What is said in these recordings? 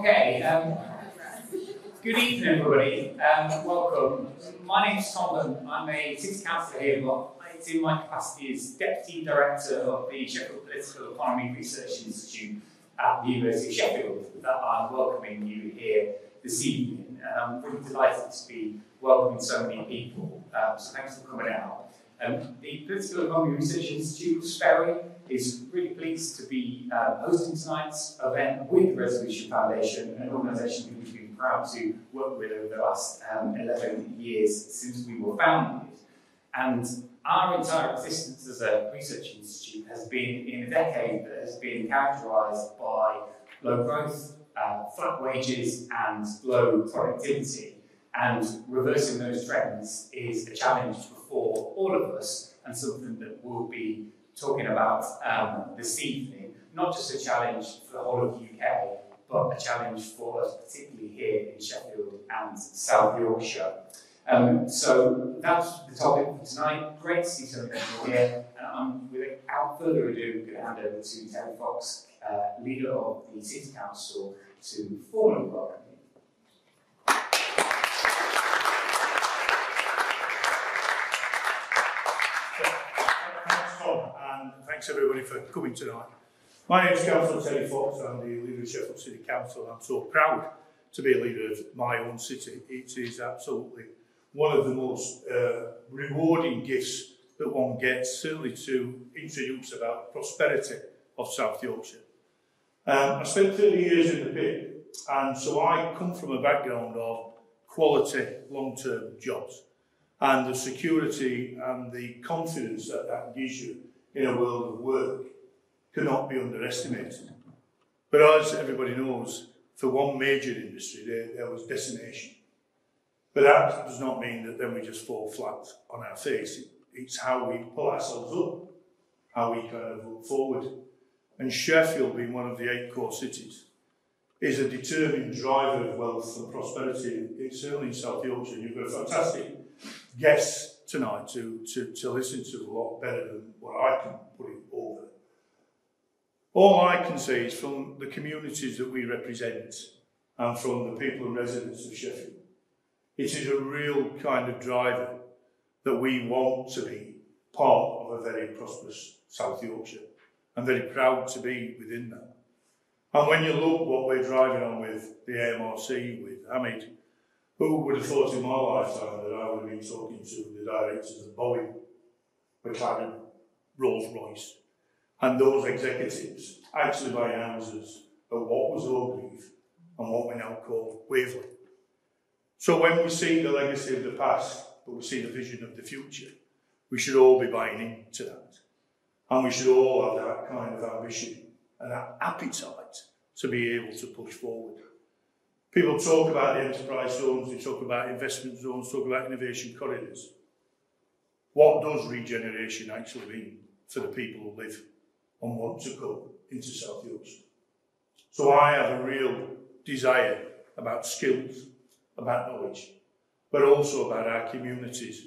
Okay, um, good evening everybody, um, welcome. My name is and I'm a City Councillor here, but it's in my capacity as Deputy Director of the Sheffield Political Economy Research Institute at the University of Sheffield that I'm welcoming you here this evening. And I'm really delighted to be welcoming so many people, um, so thanks for coming out. Um, the Political Economy Research Institute, SPERI, is really pleased to be uh, hosting tonight's event with the Resolution Foundation, an organisation we've been proud to work with over the last um, 11 years since we were founded. And our entire existence as a research institute has been in a decade that has been characterised by low growth, uh, flat wages and low productivity. And reversing those trends is a challenge for all of us and something that we'll be talking about um, this evening. Not just a challenge for the whole of the UK, but a challenge for us, particularly here in Sheffield and South Yorkshire. Um, so that's the topic for tonight. Great to see so many people here. And I'm, without further ado, going to hand over to Terry Fox, uh, leader of the City Council, to formally welcome thanks everybody for coming tonight. My name is Councillor Terry Fox, I'm the leader of Sheffield City Council. I'm so proud to be a leader of my own city. It is absolutely one of the most uh, rewarding gifts that one gets, certainly to introduce about prosperity of South Yorkshire. Um, I spent 30 years in the pit, and so I come from a background of quality long-term jobs and the security and the confidence that that gives you in a world of work cannot be underestimated. But as everybody knows, for one major industry, there, there was decimation. But that does not mean that then we just fall flat on our face. It, it's how we pull ourselves up, how we kind of look forward. And Sheffield, being one of the eight core cities, is a determined driver of wealth and prosperity, certainly in South Yorkshire. You've got a fantastic guest tonight to, to, to listen to a lot better than what I can put it over. All I can say is from the communities that we represent and from the people and residents of Sheffield, it is a real kind of driver that we want to be part of a very prosperous South Yorkshire. I'm very proud to be within that. And when you look what we're driving on with the AMRC, with AMID, who would have thought in my lifetime that I would have been talking to the directors of Boeing, McLaren, Rolls-Royce, and those executives actually buying houses at what was Orgreave and what we now call Waverley. So when we see the legacy of the past, but we see the vision of the future, we should all be buying into that. And we should all have that kind of ambition and that appetite to be able to push forward. People talk about the enterprise zones, they talk about investment zones, talk about innovation corridors. What does regeneration actually mean for the people who live and want to go into South Yorkshire? So I have a real desire about skills, about knowledge, but also about our communities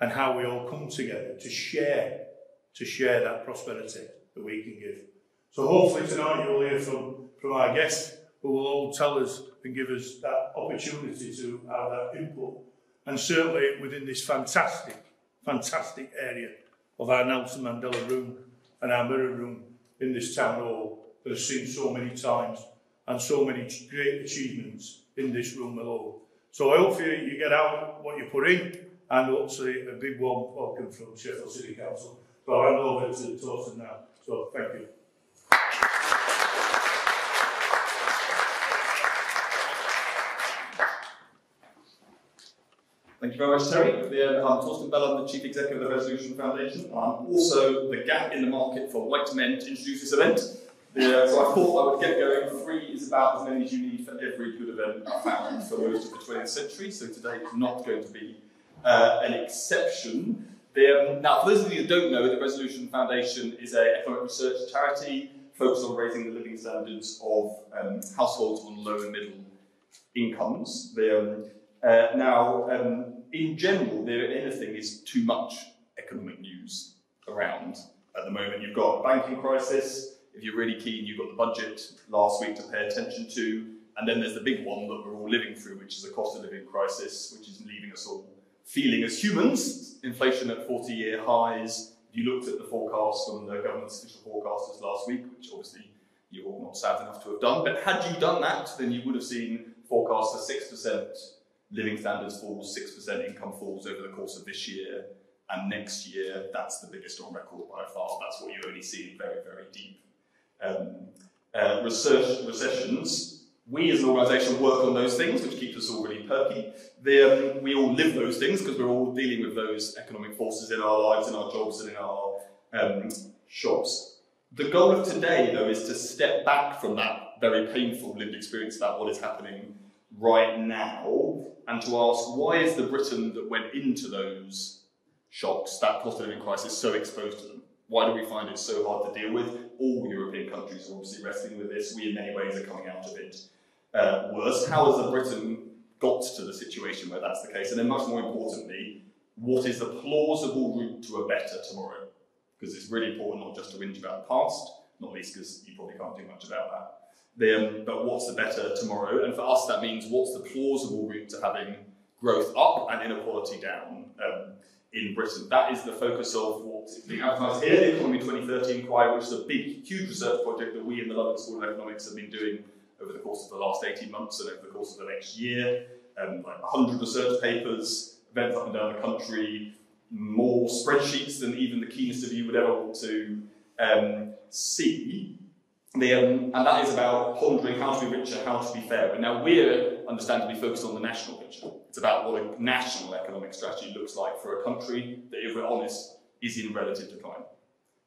and how we all come together to share, to share that prosperity that we can give. So hopefully tonight you'll hear from, from our guests who will all tell us and give us that opportunity to have that input. And certainly within this fantastic, fantastic area of our Nelson Mandela room and our mirror room in this town hall that has seen so many times and so many great achievements in this room alone. So I hope you, you get out what you put in and also a big warm welcome from Sheffield City Council. So I'll hand over to Torsten now. So thank you. Thank you very much, Terry. I'm Torsten Bell, I'm the Chief Executive of the Resolution Foundation. I'm also the gap in the market for white men to introduce this event. The, uh, so I thought I would get going. Three is about as many as you need for every good event I found for most of the 20th century, so today is not going to be uh, an exception. The, um, now, for those of you who don't know, the Resolution Foundation is an economic research charity focused on raising the living standards of um, households on low and middle incomes. The, um, uh, now, um, in general, there anything is too much economic news around at the moment. You've got a banking crisis. If you're really keen, you've got the budget last week to pay attention to, And then there's the big one that we're all living through, which is a cost of living crisis, which is leaving us all feeling as humans, inflation at 40 year highs. You looked at the forecast from the government's official forecasters last week, which obviously you're all not sad enough to have done. But had you done that, then you would have seen forecasts for 6% living standards falls, 6% income falls over the course of this year. And next year, that's the biggest on record by far. That's what you only see very, very deep. Um, uh, research, recessions, we as an organisation work on those things, which keeps us all really perky. The, um, we all live those things because we're all dealing with those economic forces in our lives, in our jobs, and in our um, shops. The goal of today, though, is to step back from that very painful lived experience about what is happening right now and to ask why is the Britain that went into those shocks, that cost of living crisis, so exposed to them? Why do we find it so hard to deal with? All European countries are obviously wrestling with this. We, in many ways, are coming out of it uh, worse. How has the Britain got to the situation where that's the case? And then, much more importantly, what is the plausible route to a better tomorrow? because it's really important not just to whinge about the past, not least because you probably can't do much about that. But what's the better tomorrow? And for us, that means what's the plausible route to having growth up and inequality down um, in Britain. That is the focus of what's being advertised here, the Economy 2030 Inquiry, which is a big, huge research project that we in the London School of Economics have been doing over the course of the last 18 months and over the course of the next year. Um, like 100 research papers, events up and down the country, more spreadsheets than even the keenest of you would ever want to um, see. The, um, and that is about pondering how to be richer, how to be fairer. Now, we're understandably focused on the national picture. It's about what a national economic strategy looks like for a country that, if we're honest, is in relative decline.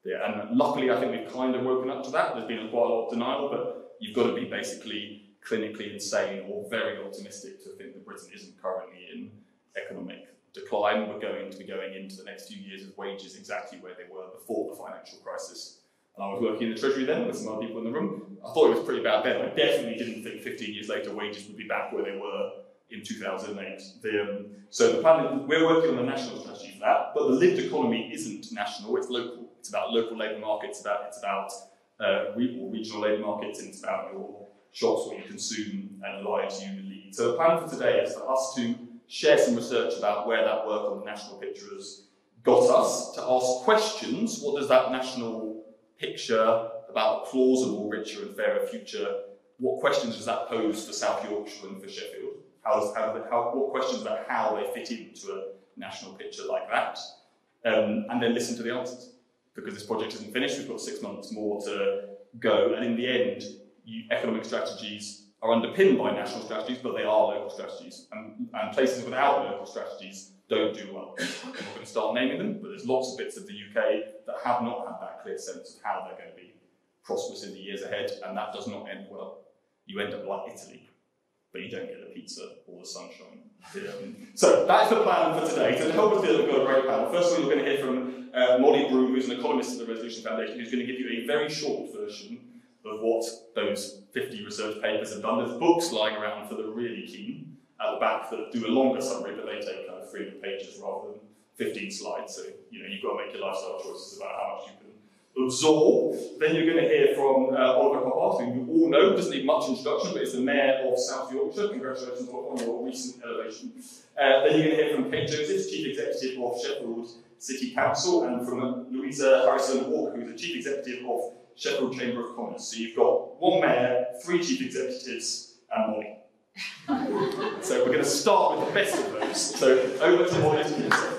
Yeah, and luckily, I think we've kind of woken up to that. There's been quite a lot of denial, but you've got to be basically clinically insane or very optimistic to think that Britain isn't currently in economic decline. We're going to be going into the next few years with wages exactly where they were before the financial crisis. And I was working in the Treasury then with some other people in the room. I thought it was pretty bad then. I definitely didn't think 15 years later wages would be back where they were in 2008. The, um, so the plan, we're working on a national strategy for that, but the lived economy isn't national, it's local. It's about local labour markets, about, it's about uh, regional labour markets, and it's about your shops, what you consume, and lives you lead. So the plan for today is for us to share some research about where that work on the national picture has got us, to ask questions. What does that national picture about a plausible, richer and fairer future, what questions does that pose for South Yorkshire and for Sheffield? How does, how, how, what questions about how they fit into a national picture like that? Um, and then listen to the answers. Because this project isn't finished, we've got six months more to go, and in the end, you, economic strategies are underpinned by national strategies, but they are local strategies. And, and places without local strategies don't do well. I'm not going to start naming them, but there's lots of bits of the UK that have not had that clear sense of how they're going to be prosperous in the years ahead, and that does not end well. You end up like Italy, but you don't get the pizza or the sunshine. Um, so that's the plan for today. To help us we've a great panel. First of all, we're going to hear from uh, Molly Broome, who's an economist at the Resolution Foundation, who's going to give you a very short version of what those 50 research papers have done. There's books lying around for the really keen at the back that do a longer summary, but they take kind of 300 pages rather than 15 slides. So, you know, you've got to make your lifestyle choices about how much you can absorb. Then you're going to hear from uh, Oliver Coppard, who you all know, doesn't need much introduction, but is the Mayor of South Yorkshire. Congratulations on your recent elevation. Uh, then you're going to hear from Kate Joseph, Chief Executive of Sheffield City Council, and from Louisa Harrison Walker, who's the Chief Executive of Sheffield Chamber of Commerce. So you've got one mayor, three chief executives, and Molly. so we're going to start with the best of those. So over to to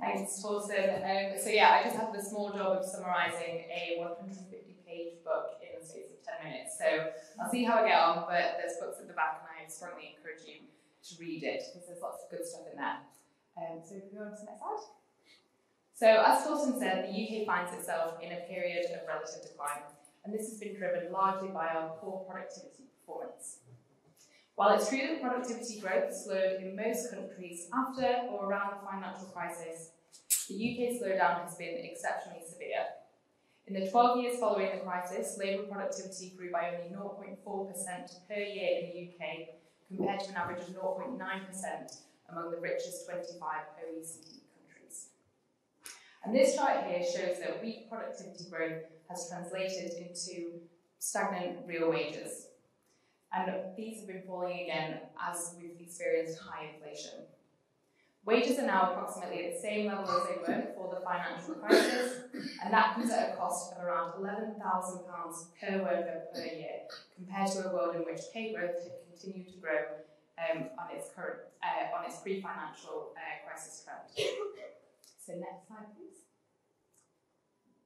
Thanks, Torsten. Um, so yeah, I just have the small job of summarising a 150-page book in the space of 10 minutes. So I'll see how I get on, but there's books at the back and I strongly encourage you to read it because there's lots of good stuff in there. Um, so if we go on to the next slide. So as Torsten said, the UK finds itself in a period of relative decline, and this has been driven largely by our poor productivity performance. While it's true that productivity growth slowed in most countries after or around the financial crisis, the UK slowdown has been exceptionally severe. In the 12 years following the crisis, labour productivity grew by only 0.4% per year in the UK compared to an average of 0.9% among the richest 25 OECD. And this chart here shows that weak productivity growth has translated into stagnant real wages. And these have been falling again as we've experienced high inflation. Wages are now approximately at the same level as they were before the financial crisis, and that comes at a cost of around £11,000 per worker per year, compared to a world in which pay growth had continued to grow um, on its current uh, its pre-financial uh, crisis trend. So next slide, please.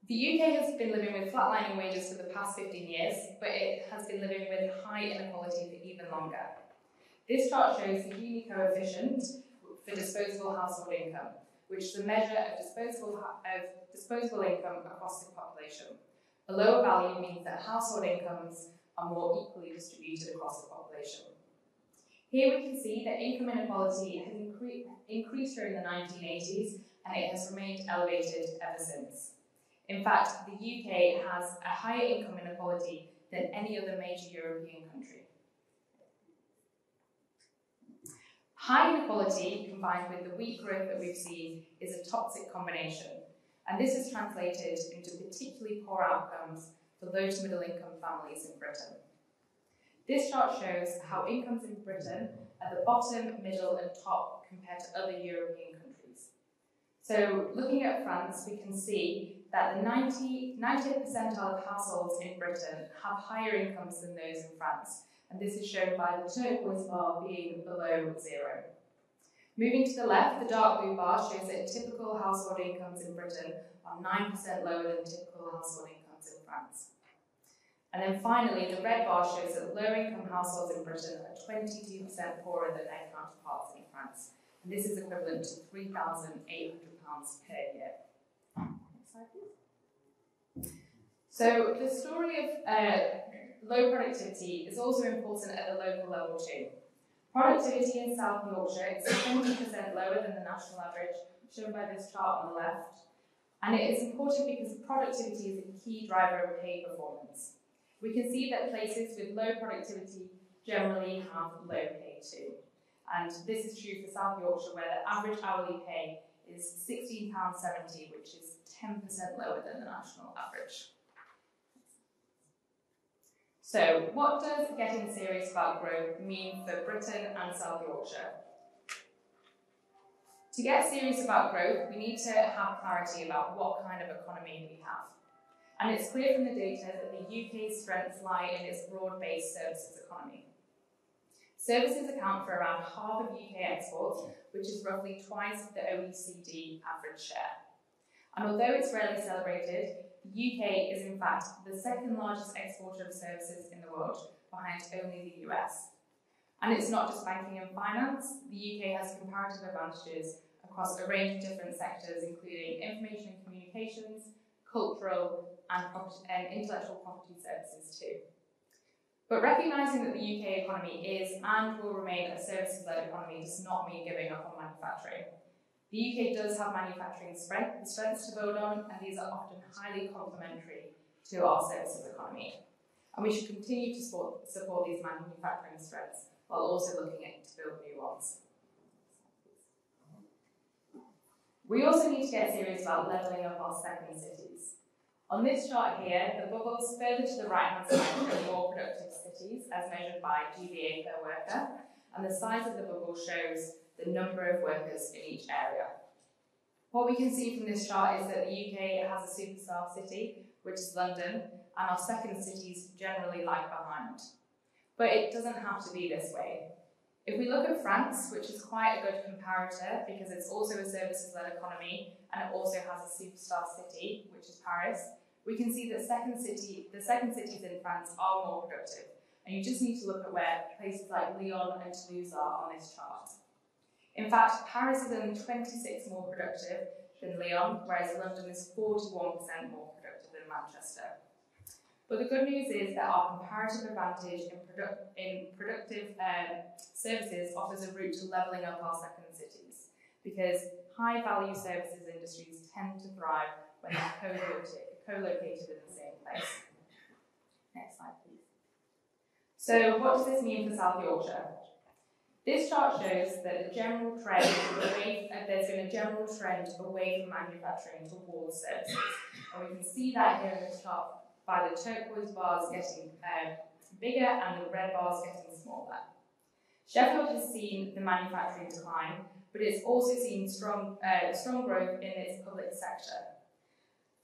The UK has been living with flatlining wages for the past 15 years, but it has been living with high inequality for even longer. This chart shows the Gini coefficient for disposable household income, which is a measure of disposable, of disposable income across the population. A lower value means that household incomes are more equally distributed across the population. Here we can see that income inequality has incre increased during the 1980s and it has remained elevated ever since. In fact, the UK has a higher income inequality than any other major European country. High inequality combined with the weak growth that we've seen is a toxic combination, and this has translated into particularly poor outcomes for low to middle income families in Britain. This chart shows how incomes in Britain are the bottom, middle, and top compared to other European countries. So, looking at France, we can see that the 90, 90th percentile of households in Britain have higher incomes than those in France, and this is shown by the turquoise bar being below zero. Moving to the left, the dark blue bar shows that typical household incomes in Britain are 9% lower than typical household incomes in France. And then finally, the red bar shows that low-income households in Britain are 22% poorer than their counterparts in France. And this is equivalent to £3,800 per year. So the story of uh, low productivity is also important at the local level too. Productivity in South Yorkshire is 20% lower than the national average, shown by this chart on the left. And it is important because productivity is a key driver of pay performance. We can see that places with low productivity generally have low pay too. And this is true for South Yorkshire, where the average hourly pay is £16.70, which is 10% lower than the national average. So, what does getting serious about growth mean for Britain and South Yorkshire? To get serious about growth, we need to have clarity about what kind of economy we have. And it's clear from the data that the UK's strengths lie in its broad-based services economy. Services account for around half of UK exports, which is roughly twice the OECD average share. And although it's rarely celebrated, the UK is in fact the second largest exporter of services in the world, behind only the US. And it's not just banking and finance, the UK has comparative advantages across a range of different sectors, including information and communications, cultural, and, and intellectual property services too. But recognising that the UK economy is and will remain a services-led economy does not mean giving up on manufacturing. The UK does have manufacturing strength, strengths to build on, and these are often highly complementary to our services economy. And we should continue to support, support these manufacturing strengths while also looking at to build new ones. We also need to get serious about levelling up our second cities. On this chart here, the bubbles further to the right-hand side show more productive cities as measured by GVA per worker, and the size of the bubble shows the number of workers in each area. What we can see from this chart is that the UK has a superstar city, which is London, and our second cities generally lag behind. But it doesn't have to be this way. If we look at France, which is quite a good comparator because it's also a services-led economy and it also has a superstar city, which is Paris, we can see that second city, the second cities in France are more productive. And you just need to look at where places like Lyon and Toulouse are on this chart. In fact, Paris is only 26 more productive than Lyon, whereas London is 41% more productive than Manchester. But the good news is that our comparative advantage in, produ in productive um, services offers a route to levelling up our second cities, because high value services industries tend to thrive when they're co-located in the same place. Next slide, please. So, what does this mean for South Yorkshire? This chart shows that the general trend away, uh, there's been a general trend away from manufacturing towards services. And we can see that here in this chart by the turquoise bars getting uh, bigger and the red bars getting smaller. Sheffield has seen the manufacturing decline, but it's also seen strong, uh, strong growth in its public sector.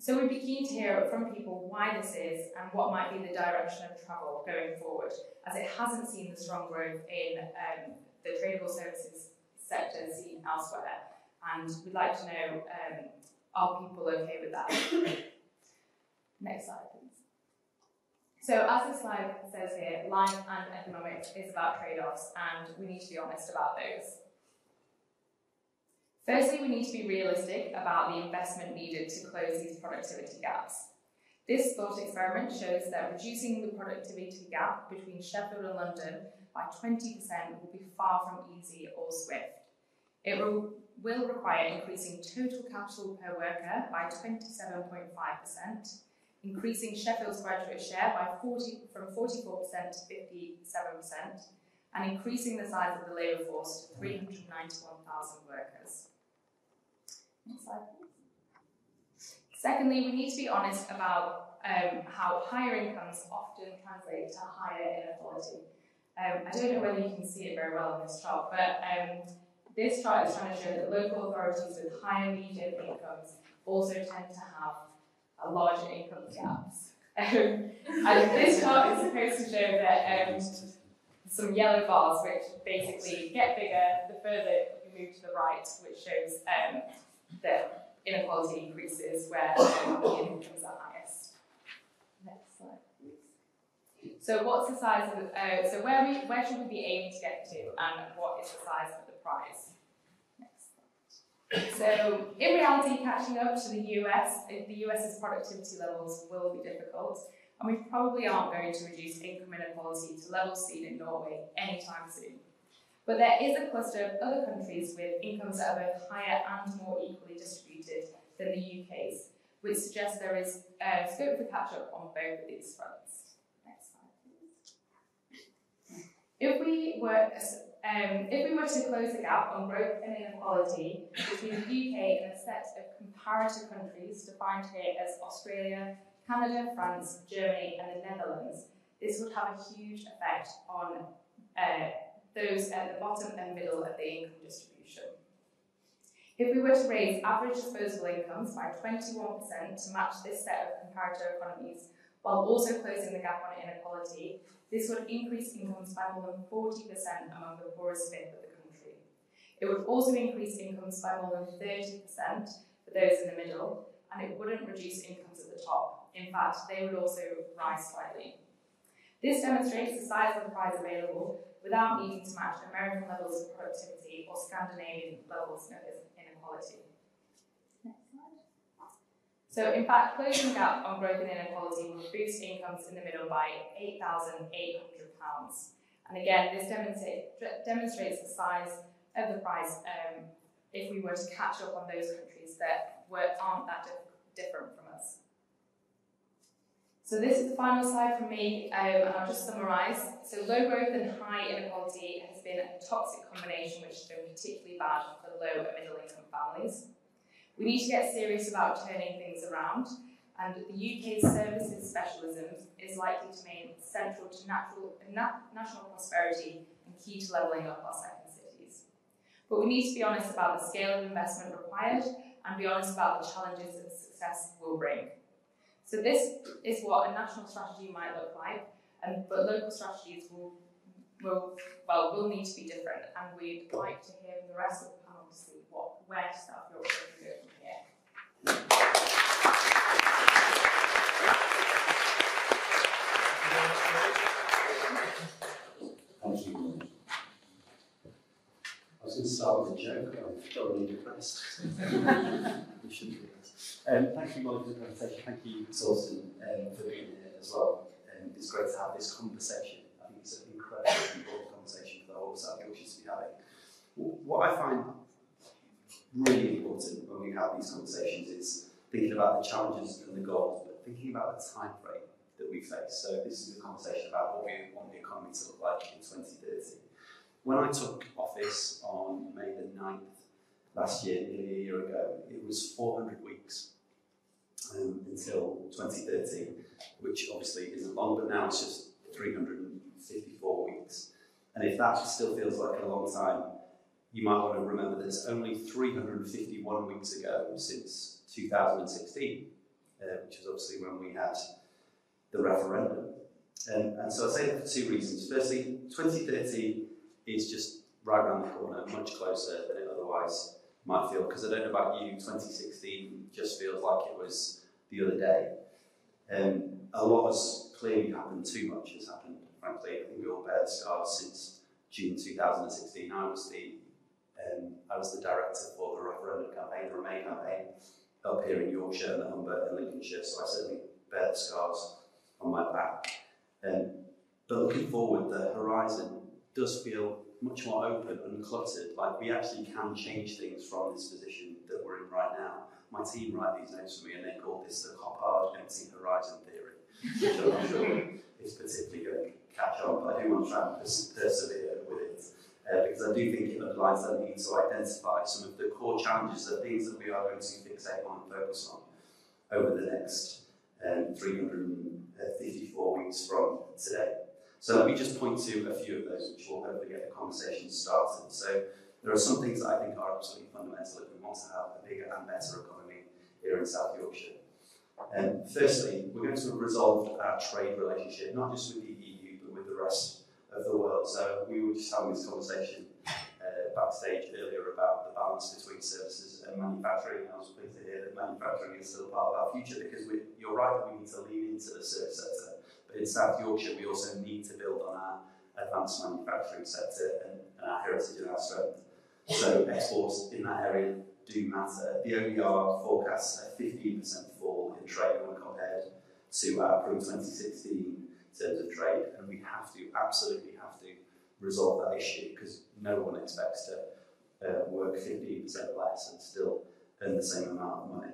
So we'd be keen to hear from people why this is and what might be the direction of travel going forward, as it hasn't seen the strong growth in um, the tradable services sector seen elsewhere. And we'd like to know, um, are people okay with that? Next slide, please. So as the slide says here, life and economics is about trade-offs, and we need to be honest about those. Firstly, we need to be realistic about the investment needed to close these productivity gaps. This thought experiment shows that reducing the productivity gap between Sheffield and London by 20% will be far from easy or swift. It will, require increasing total capital per worker by 27.5%, increasing Sheffield's graduate share by 40, from 44% to 57%, and increasing the size of the labour force to 391,000 workers. Secondly, we need to be honest about um, how higher incomes often translate to higher inequality. Um, I don't know whether you can see it very well in this chart, but um, this chart is trying to show that local authorities with higher median incomes also tend to have a larger income gaps. Um, and this chart is supposed to show that um, some yellow bars, which basically get bigger the further you move to the right, which shows um, that inequality increases where median incomes are highest. Next slide, please. So what's the size of, uh, so where, we, where should we be aiming to get to and what is the size of the prize? So in reality, catching up to the US, the US's productivity levels will be difficult and we probably aren't going to reduce income inequality to levels seen in Norway anytime soon. But there is a cluster of other countries with incomes that are both higher and more equally distributed than the UK's, which suggests there is uh, scope for catch up on both of these fronts. Next slide, please. If we were um, if we were to close the gap on growth and inequality between the UK and a set of comparator countries defined here as Australia, Canada, France, Germany, and the Netherlands, this would have a huge effect on uh, those at the bottom and middle of the income distribution. If we were to raise average disposable incomes by 21% to match this set of comparator economies, while also closing the gap on inequality, this would increase incomes by more than 40% among the poorest fifth of the country. It would also increase incomes by more than 30% for those in the middle, and it wouldn't reduce incomes at the top. In fact, they would also rise slightly. This demonstrates the size of the prize available without needing to match American levels of productivity or Scandinavian levels of inequality. So, in fact, closing the gap on growth and inequality will boost incomes in the middle by £8,800. And again, this demonstrate, demonstrates the size of the prize um, if we were to catch up on those countries that were, aren't that different. So this is the final slide from me, um, and I'll just summarise. So low growth and high inequality has been a toxic combination which has been particularly bad for low and middle income families. We need to get serious about turning things around, and the UK's services specialism is likely to remain central to natural, na national prosperity and key to levelling up our second cities. But we need to be honest about the scale of investment required and be honest about the challenges that success will bring. So this is what a national strategy might look like, and but local strategies will, will well will need to be different, and we'd like to hear from the rest of the panel to see what where South Yorkshire can go from here. Thank you. I was going to start with a joke, I'm thoroughly depressed. we shouldn't be. Um, thank you, Molly, for the presentation. Thank you, Torsten, um, for being here as well. Um, it's great to have this conversation. I think it's an incredibly important conversation for the whole South Yorkshire to be having. What I find really important when we have these conversations is thinking about the challenges and the goals, but thinking about the time frame that we face. So this is a conversation about what we want the economy to look like in 2030. When I took office on May the 9th last year, nearly a year ago, it was 400 weeks um, until 2030, which obviously isn't long, but now it's just 354 weeks. And if that still feels like a long time, you might want to remember that it's only 351 weeks ago since 2016, uh, which is obviously when we had the referendum. Um, and so I say that for two reasons. Firstly, 2030 is just right around the corner, much closer than it otherwise might feel. Because I don't know about you, 2016 just feels like it was the other day. Um, a lot has clearly happened, too much has happened, frankly. I think we all bear the scars since June 2016. I was the um, I was the director for the referendum campaign, the Remain campaign, up here in Yorkshire and the Humber and Lincolnshire, so I certainly bear the scars on my back. Um, but looking forward, the horizon does feel much more open and cluttered, like we actually can change things from this position that we're in right now. My team write these notes for me and they call this the Coppard empty horizon theory, which I'm not sure is particularly going to catch on, but I do want to try and pers persevere with it. Uh, because I do think it underlines that need to identify some of the core challenges, the things that we are going to fixate on and focus on over the next um, 354 weeks from today. So let me just point to a few of those, which will hopefully get the conversation started. So there are some things that I think are absolutely fundamental if we want to have a bigger and better economy here in South Yorkshire. Um, firstly, we're going to resolve our trade relationship, not just with the EU, but with the rest of the world. So we were just having this conversation uh, backstage earlier about the balance between services and manufacturing. I was pleased to hear that manufacturing is still part of our future because you're right that we need to lean into the service sector. But in South Yorkshire, we also need to build on our advanced manufacturing sector and, and our heritage and our strength. So exports in that area do matter. The OBR forecasts a 15% fall in trade when compared to our pre-2016 terms of trade, and we have to, absolutely have to resolve that issue because no one expects to uh, work 15% less and still earn the same amount of money.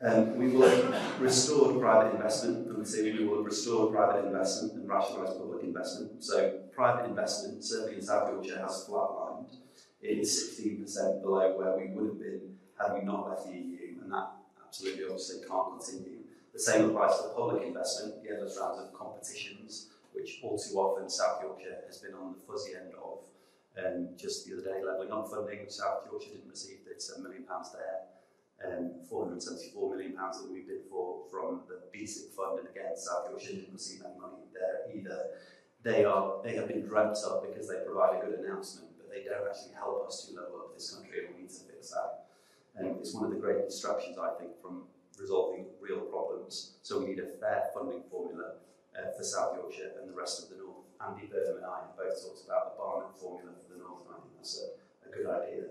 And um, we will restore private investment, and we say we will restore private investment and rationalise public investment. So private investment, certainly in South Yorkshire, has flatlined. It is 16% below where we would have been had we not left the EU, and that absolutely obviously can't continue. The same applies to the public investment, the endless rounds of competitions, which all too often South Yorkshire has been on the fuzzy end of. Um, just the other day, levelling up funding, South Yorkshire didn't receive its £7 million there. Um, £474 million that we bid for from the BSIP fund, and again, South Yorkshire didn't receive any money there either. They are they have been dreamt up because they provide a good announcement, but they don't actually help us to level up this country, and we need to fix that. Um, it's one of the great distractions, I think, from resolving real problems. So we need a fair funding formula uh, for South Yorkshire and the rest of the North. Andy Burnham and I have both talked about the Barnett formula for the North, and I think that's a, a good idea.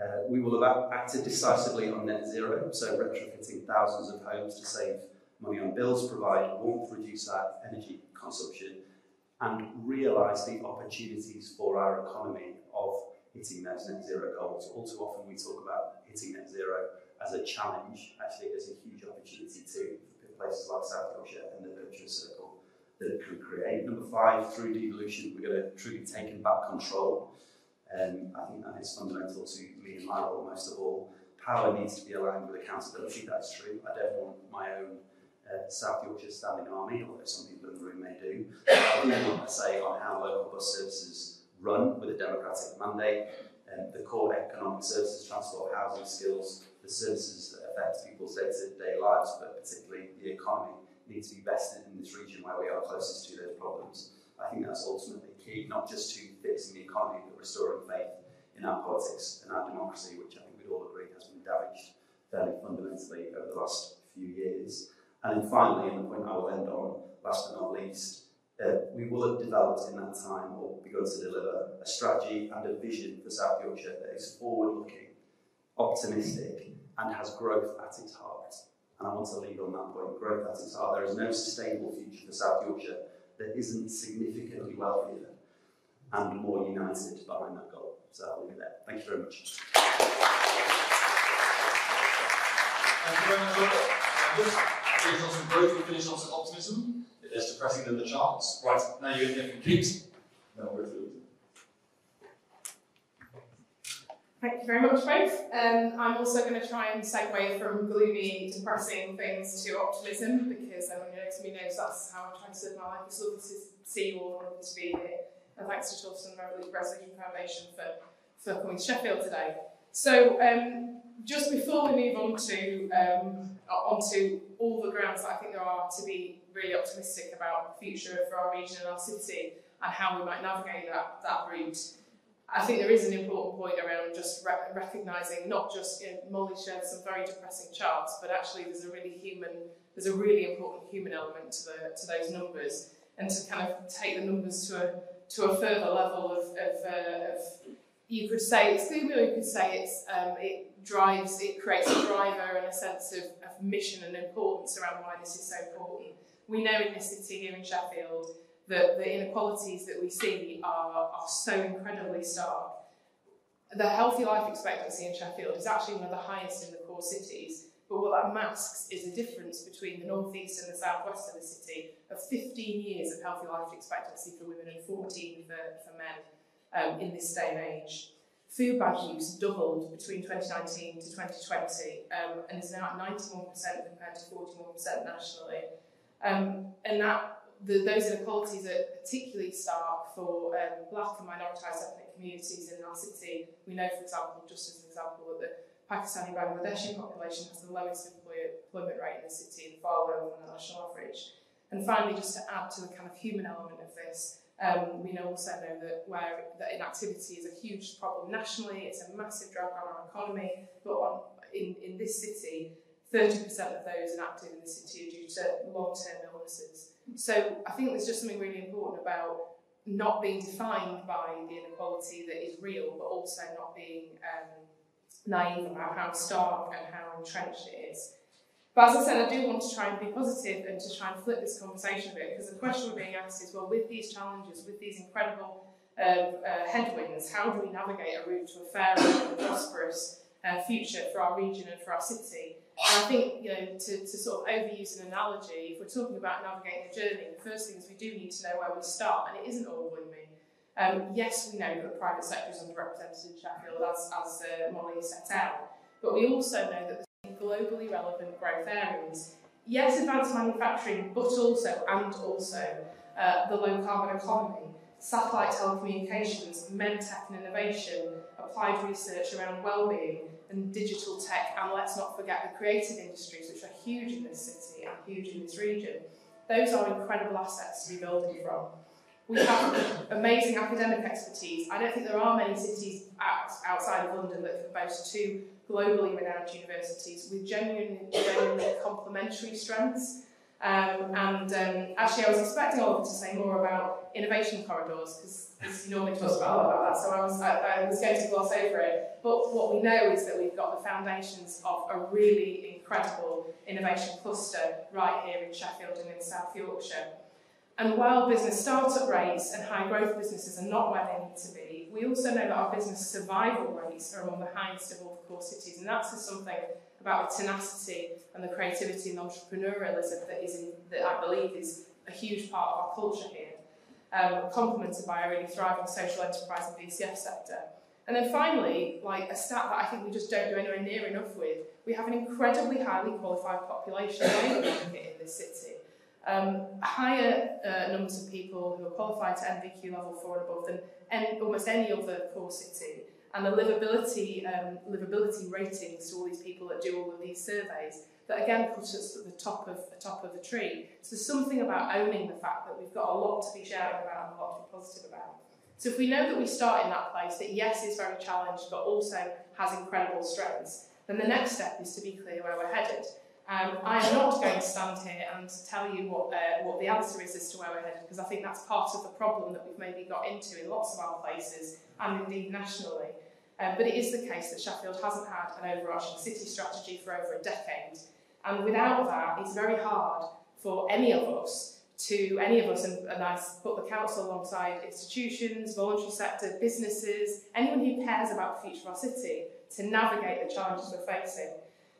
Uh, we will have acted decisively on net zero, so retrofitting thousands of homes to save money on bills, provide warmth, reduce our energy consumption, and realise the opportunities for our economy of hitting those net zero goals. All too often we talk about hitting net zero as a challenge, actually as a huge opportunity too for places like South Yorkshire and the virtuous circle that it can create. Number five, through devolution, we're going to truly take back control. Um, I think that is fundamental to me and my role most of all. Power needs to be aligned with accountability, that's true. I don't want my own uh, South Yorkshire Standing Army, although some people in the room may do. I don't want to say on how local bus services run with a democratic mandate, and um, the core economic services, transport, housing, skills, the services that affect people's day-to-day lives, but particularly the economy, need to be vested in this region where we are closest to those problems. I think that's ultimately key, not just to fixing the economy, but restoring faith in our politics and our democracy, which I think we'd all agree has been damaged fairly fundamentally over the last few years. And then finally, and the point I will end on, last but not least, uh, we will have developed in that time or begun to deliver a strategy and a vision for South Yorkshire that is forward-looking, optimistic, and has growth at its heart. And I want to leave on that point, growth at its heart. There is no sustainable future for South Yorkshire that isn't significantly wealthier and more united behind that goal. So I'll leave it there. Thank you very much. Thank you very much, Robert. Good. Finish on some growth, we finish on some optimism. It's less depressing than the charts. Right, now you're going to get from Kate. Then I'll go through Thank you very much, both. Um, I'm also going to try and segue from gloomy, depressing things to optimism because everyone knows me knows that's how I try to live my life. It's lovely to see you all and to be here. And thanks to Torsten Resolution Foundation for, for coming to Sheffield today. So, um, just before we move on to um, onto all the grounds that I think there are to be really optimistic about the future for our region and our city and how we might navigate that, that route, I think there is an important point around just re recognising not just you know, Molly shared some very depressing charts, but actually there's a really human, there's a really important human element to the to those numbers, and to kind of take the numbers to a to a further level of, of, uh, of you could say it's gloomy, or you could say it's um, it drives, it creates a driver and a sense of, of mission and importance around why this is so important. We know in this city here in Sheffield that the inequalities that we see are, are so incredibly stark. The healthy life expectancy in Sheffield is actually one of the highest in the core cities, but what that masks is a difference between the northeast and the southwest of the city of 15 years of healthy life expectancy for women and 14 for, for men um, in this day and age. Food bag use doubled between 2019 to 2020 um, and is now at 91% compared to 41% nationally. Um, and that the, those inequalities are particularly stark for um, black and minoritized ethnic communities in our city. We know, for example, just as an example, that the Pakistani Bangladeshi population has the lowest employment rate in the city and far lower than the national average. And finally, just to add to the kind of human element of this, um, we know also know that where that inactivity is a huge problem nationally, it's a massive drag on our economy, but on, in, in this city, 30% of those inactive in the city are due to long-term illnesses. So I think there's just something really important about not being defined by the inequality that is real, but also not being um, naive about how stark and how entrenched it is. But as I said, I do want to try and be positive and to try and flip this conversation a bit, because the question we're being asked is, well, with these challenges, with these incredible um, uh, headwinds, how do we navigate a route to a fair and prosperous uh, future for our region and for our city? And I think, you know, to, to sort of overuse an analogy, if we're talking about navigating a journey, the first thing is we do need to know where we start, and it isn't all gloomy. Um, yes, we know that the private sector is underrepresented in Sheffield, as, as uh, Molly set out, but we also know that there's globally relevant growth areas. Yes, advanced manufacturing, but also, and also, uh, the low carbon economy, satellite telecommunications, medtech and innovation, applied research around well-being, and digital tech, and let's not forget the creative industries, which are huge in this city and huge in this region. Those are incredible assets to be building from. We have amazing academic expertise. I don't think there are many cities outside of London that can boast two globally renowned universities with genuinely, genuinely complementary strengths um, and um, actually, I was expecting Oliver to say more about innovation corridors because he normally talks about, about that. So I was, I, I was going to gloss over it. But what we know is that we've got the foundations of a really incredible innovation cluster right here in Sheffield and in South Yorkshire. And while business startup rates and high growth businesses are not where they need to be, we also know that our business survival rates are among the highest of all the core cities. And that's something about the tenacity and the creativity and entrepreneurialism that is in, that I believe is a huge part of our culture here, um, complemented by a really thriving social enterprise and VCF sector. And then finally, like a stat that I think we just don't do anywhere near enough with, we have an incredibly highly qualified population in this city. Um, higher uh, numbers of people who are qualified to NVQ level 4 and above than any, almost any other core city and the livability, um, livability ratings to all these people that do all of these surveys that again put us at the top of the top of the tree. So there's something about owning the fact that we've got a lot to be shouting about and a lot to be positive about. So if we know that we start in that place that yes is very challenged but also has incredible strengths, then the next step is to be clear where we're headed. Um, I am not going to stand here and tell you what, uh, what the answer is as to where we're headed, because I think that's part of the problem that we've maybe got into in lots of our places and indeed nationally. Um, but it is the case that Sheffield hasn't had an overarching city strategy for over a decade. And without that, it's very hard for any of us to, any of us, and, and I put the council alongside institutions, voluntary sector, businesses, anyone who cares about the future of our city, to navigate the challenges we're facing.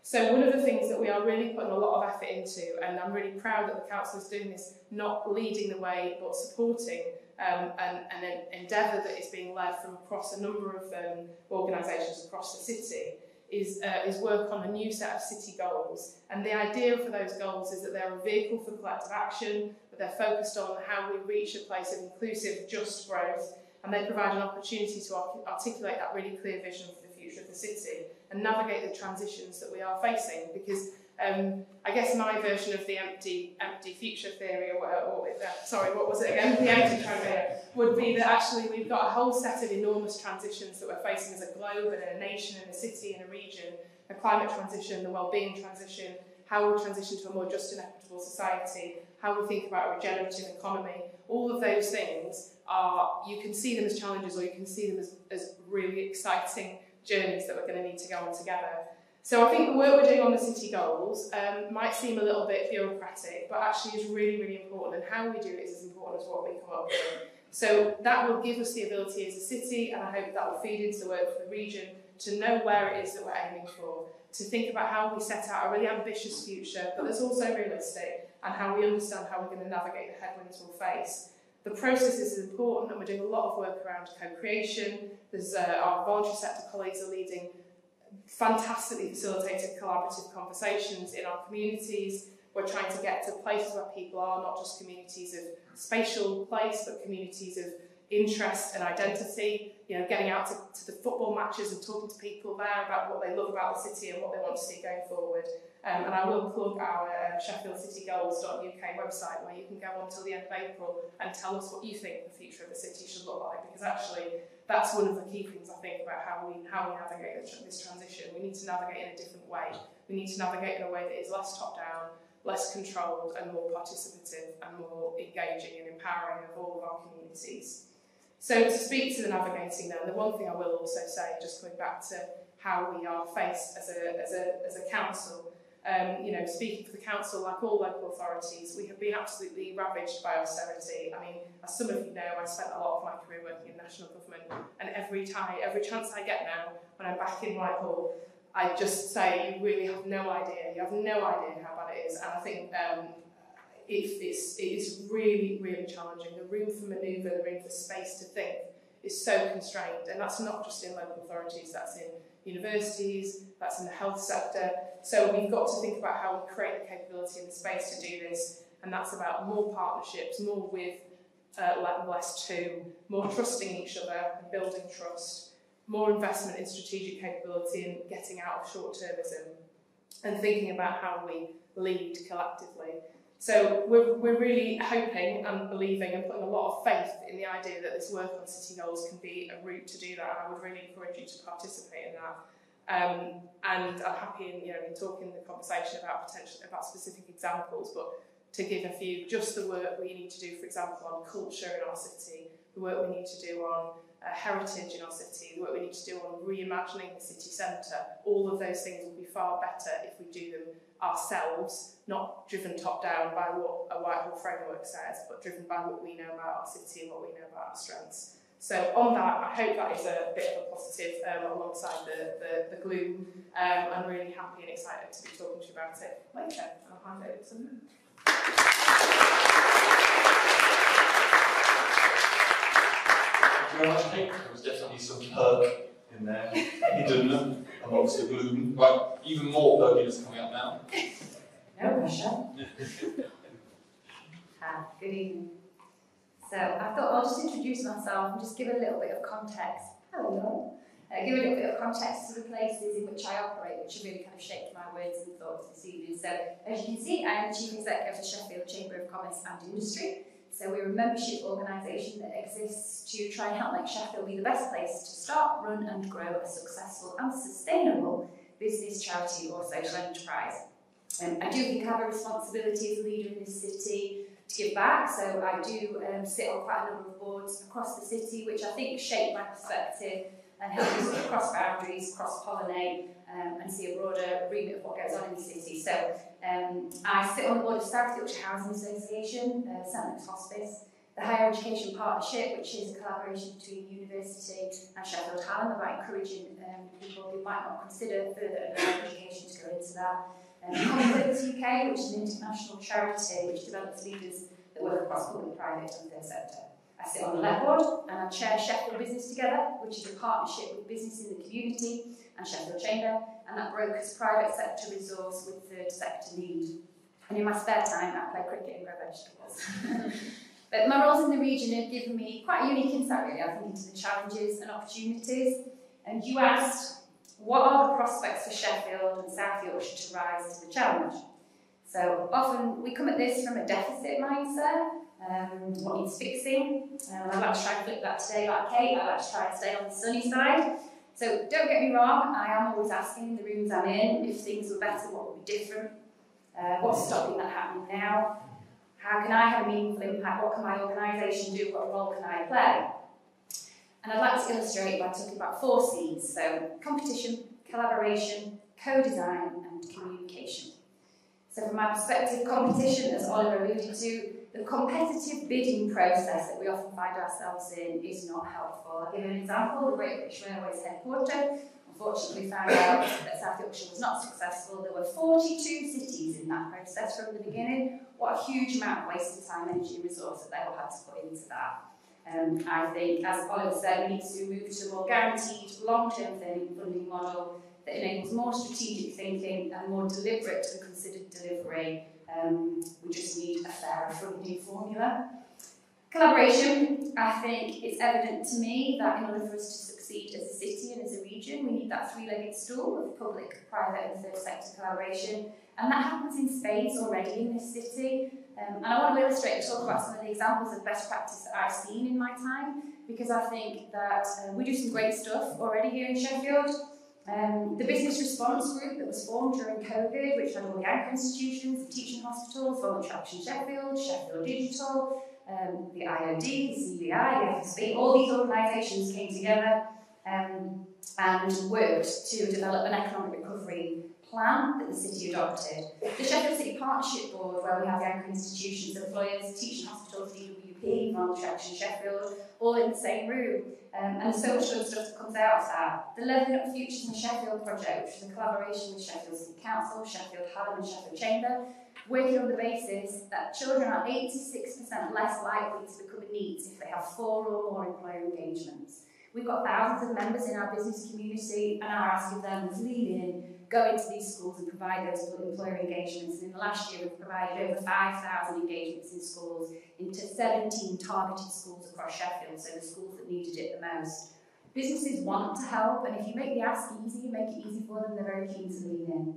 So one of the things that we are really putting a lot of effort into, and I'm really proud that the council is doing this, not leading the way, but supporting um, and, and an endeavour that is being led from across a number of um, organisations across the city, is, uh, is work on a new set of city goals. And the idea for those goals is that they're a vehicle for collective action, that they're focused on how we reach a place of inclusive, just growth, and they provide an opportunity to articulate that really clear vision for the future of the city and navigate the transitions that we are facing. Because um, I guess my version of the empty, empty future theory, or, or uh, sorry, what was it again? The empty theory would be that actually we've got a whole set of enormous transitions that we're facing as a globe and a nation and a city and a region, a climate transition, the well-being transition, how we transition to a more just and equitable society, how we think about a regenerative economy, all of those things are, you can see them as challenges or you can see them as, as really exciting journeys that we're going to need to go on together. So I think the work we're doing on the city goals um, might seem a little bit bureaucratic, but actually is really, really important, and how we do it is as important as what we come up with. So that will give us the ability as a city, and I hope that will feed into the work for the region, to know where it is that we're aiming for, to think about how we set out a really ambitious future, but that's also realistic, and how we understand how we're going to navigate the headwinds we'll face. The process is important, and we're doing a lot of work around co-creation. There's uh, our voluntary sector colleagues are leading fantastically facilitated collaborative conversations in our communities. We're trying to get to places where people are, not just communities of spatial place, but communities of interest and identity. You know, getting out to, to the football matches and talking to people there about what they love about the city and what they want to see going forward. Um, and I will plug our uh, sheffieldcitygoals.uk website where you can go on till the end of April and tell us what you think the future of the city should look like because actually that's one of the key things I think about how we how we navigate this transition. We need to navigate in a different way. We need to navigate in a way that is less top down, less controlled, and more participative and more engaging and empowering of all of our communities. So to speak to the navigating then, the one thing I will also say, just coming back to how we are faced as a, as a, as a council, um, you know, speaking for the council, like all local authorities, we have been absolutely ravaged by austerity. I mean, as some of you know, I spent a lot of my career working in national government, and every time, every chance I get now, when I'm back in Whitehall, I just say, you really have no idea. You have no idea how bad it is. And I think um, it, it's, it is really, really challenging. The room for manoeuvre, the room for space to think is so constrained. And that's not just in local authorities, that's in universities, that's in the health sector. So we've got to think about how we create the capability and the space to do this, and that's about more partnerships, more with uh, less to, more trusting each other and building trust, more investment in strategic capability and getting out of short-termism, and thinking about how we lead collectively. So we're, we're really hoping and believing and putting a lot of faith in the idea that this work on city goals can be a route to do that. And I would really encourage you to participate in that. Um, and I'm happy in, you know, in talking the conversation about potential about specific examples, but to give a few, just the work we need to do, for example, on culture in our city, the work we need to do on uh, heritage in our city, the work we need to do on reimagining the city centre, all of those things will be far better if we do them ourselves, not driven top down by what a Whitehall framework says, but driven by what we know about our city and what we know about our strengths. So on that, I hope that is a bit of a positive um, alongside the, the, the gloom. Um, I'm really happy and excited to be talking to you about it later. I'll hand over to. Thank you very much. There was definitely some perk in there, hidden amongst the gloom. Right, even more perkiness coming up now. No pressure. Hi, good evening. So I thought I'll just introduce myself and just give a little bit of context. Hello. Uh, give a little bit of context to the places in which I operate, which have really kind of shaped my words and thoughts this evening. So, as you can see, I am the Chief Executive of the Sheffield Chamber of Commerce and Industry. So we're a membership organisation that exists to try and help make Sheffield be the best place to start, run and grow a successful and sustainable business, charity or social enterprise. Um, I do think I have a responsibility as a leader in this city to give back, so I do um, sit on quite a number of boards across the city, which I think shape my perspective and help us cross boundaries, cross-pollinate um, and see a broader remit of what goes on in the city. So um, I sit on the board of South Yorkshire Housing Association, uh, St Luke's Hospice, the Higher Education Partnership, which is a collaboration between university and Sheffield Hallam about encouraging um, people who might not consider further education to go into that. Um, UK, which is an international charity which develops leaders that work across public, private and third sector. I sit on the LEP board and I chair Sheffield Business Together, which is a partnership with business in the community and Sheffield Chamber, and that brokers private sector resource with third sector need. And in my spare time, I play cricket and grow vegetables. but my roles in the region have given me quite a unique insight, really, I think, into the challenges and opportunities. And you asked, what are the prospects for Sheffield and South Yorkshire to rise to the challenge? So often we come at this from a deficit mindset, um, what needs fixing. Um, I'd like to try and flip that today like Kate, I'd like to try and stay on the sunny side. So don't get me wrong, I am always asking in the rooms I'm in if things were better, what would be different? Uh, what's stopping that happening now? How can I have a meaningful impact? What can my organisation do? What role can I play? And I'd like to illustrate by talking about four C's. So competition, collaboration, co-design and communication. So from my perspective, competition, as Oliver alluded to, the competitive bidding process that we often find ourselves in is not helpful. I'll give an example. The Great British Railways headquarter unfortunately found out that South Yorkshire was not successful. There were 42 cities in that process from the beginning. What a huge amount of wasted time, energy and resource that they all had to put into that. Um, I think, as Oliver said, we need to move to a more guaranteed, long-term funding model that enables more strategic thinking and more deliberate and considered delivery. Um, we just need a fairer funding formula. Collaboration, I think it's evident to me that in order for us to succeed as a city and as a region, we need that three-legged stool of public, private and third sector collaboration. And that happens in spades already in this city. Um, and I want to illustrate and talk about some of the examples of best practice that I've seen in my time, because I think that uh, we do some great stuff already here in Sheffield. Um, the business response group that was formed during COVID, which had all the anchor institutions, the teaching hospitals, Voluntary Action Sheffield, Sheffield Digital, um, the IOD, the CBI, the FSB, all these organisations came together um, and worked to develop an economic recovery plan that the city adopted. The Sheffield City Partnership Board, where we have the anchor institutions, employers, teaching hospitals, DWP, Voluntary Action Sheffield, all in the same room. Um, and the social stuff that comes out of that. The Leveling Up Futures in Sheffield project, which is a collaboration with Sheffield City Council, Sheffield Hallam and Sheffield Chamber, working on the basis that children are 86% less likely to become a NEET if they have four or more employer engagements. We've got thousands of members in our business community and our asking them to lean in, go into these schools and provide those employer engagements. And in the last year, we've provided over 5,000 engagements in schools into 17 targeted schools across Sheffield, so the schools that needed it the most. Businesses want to help, and if you make the ask easy, make it easy for them, they're very keen to lean in.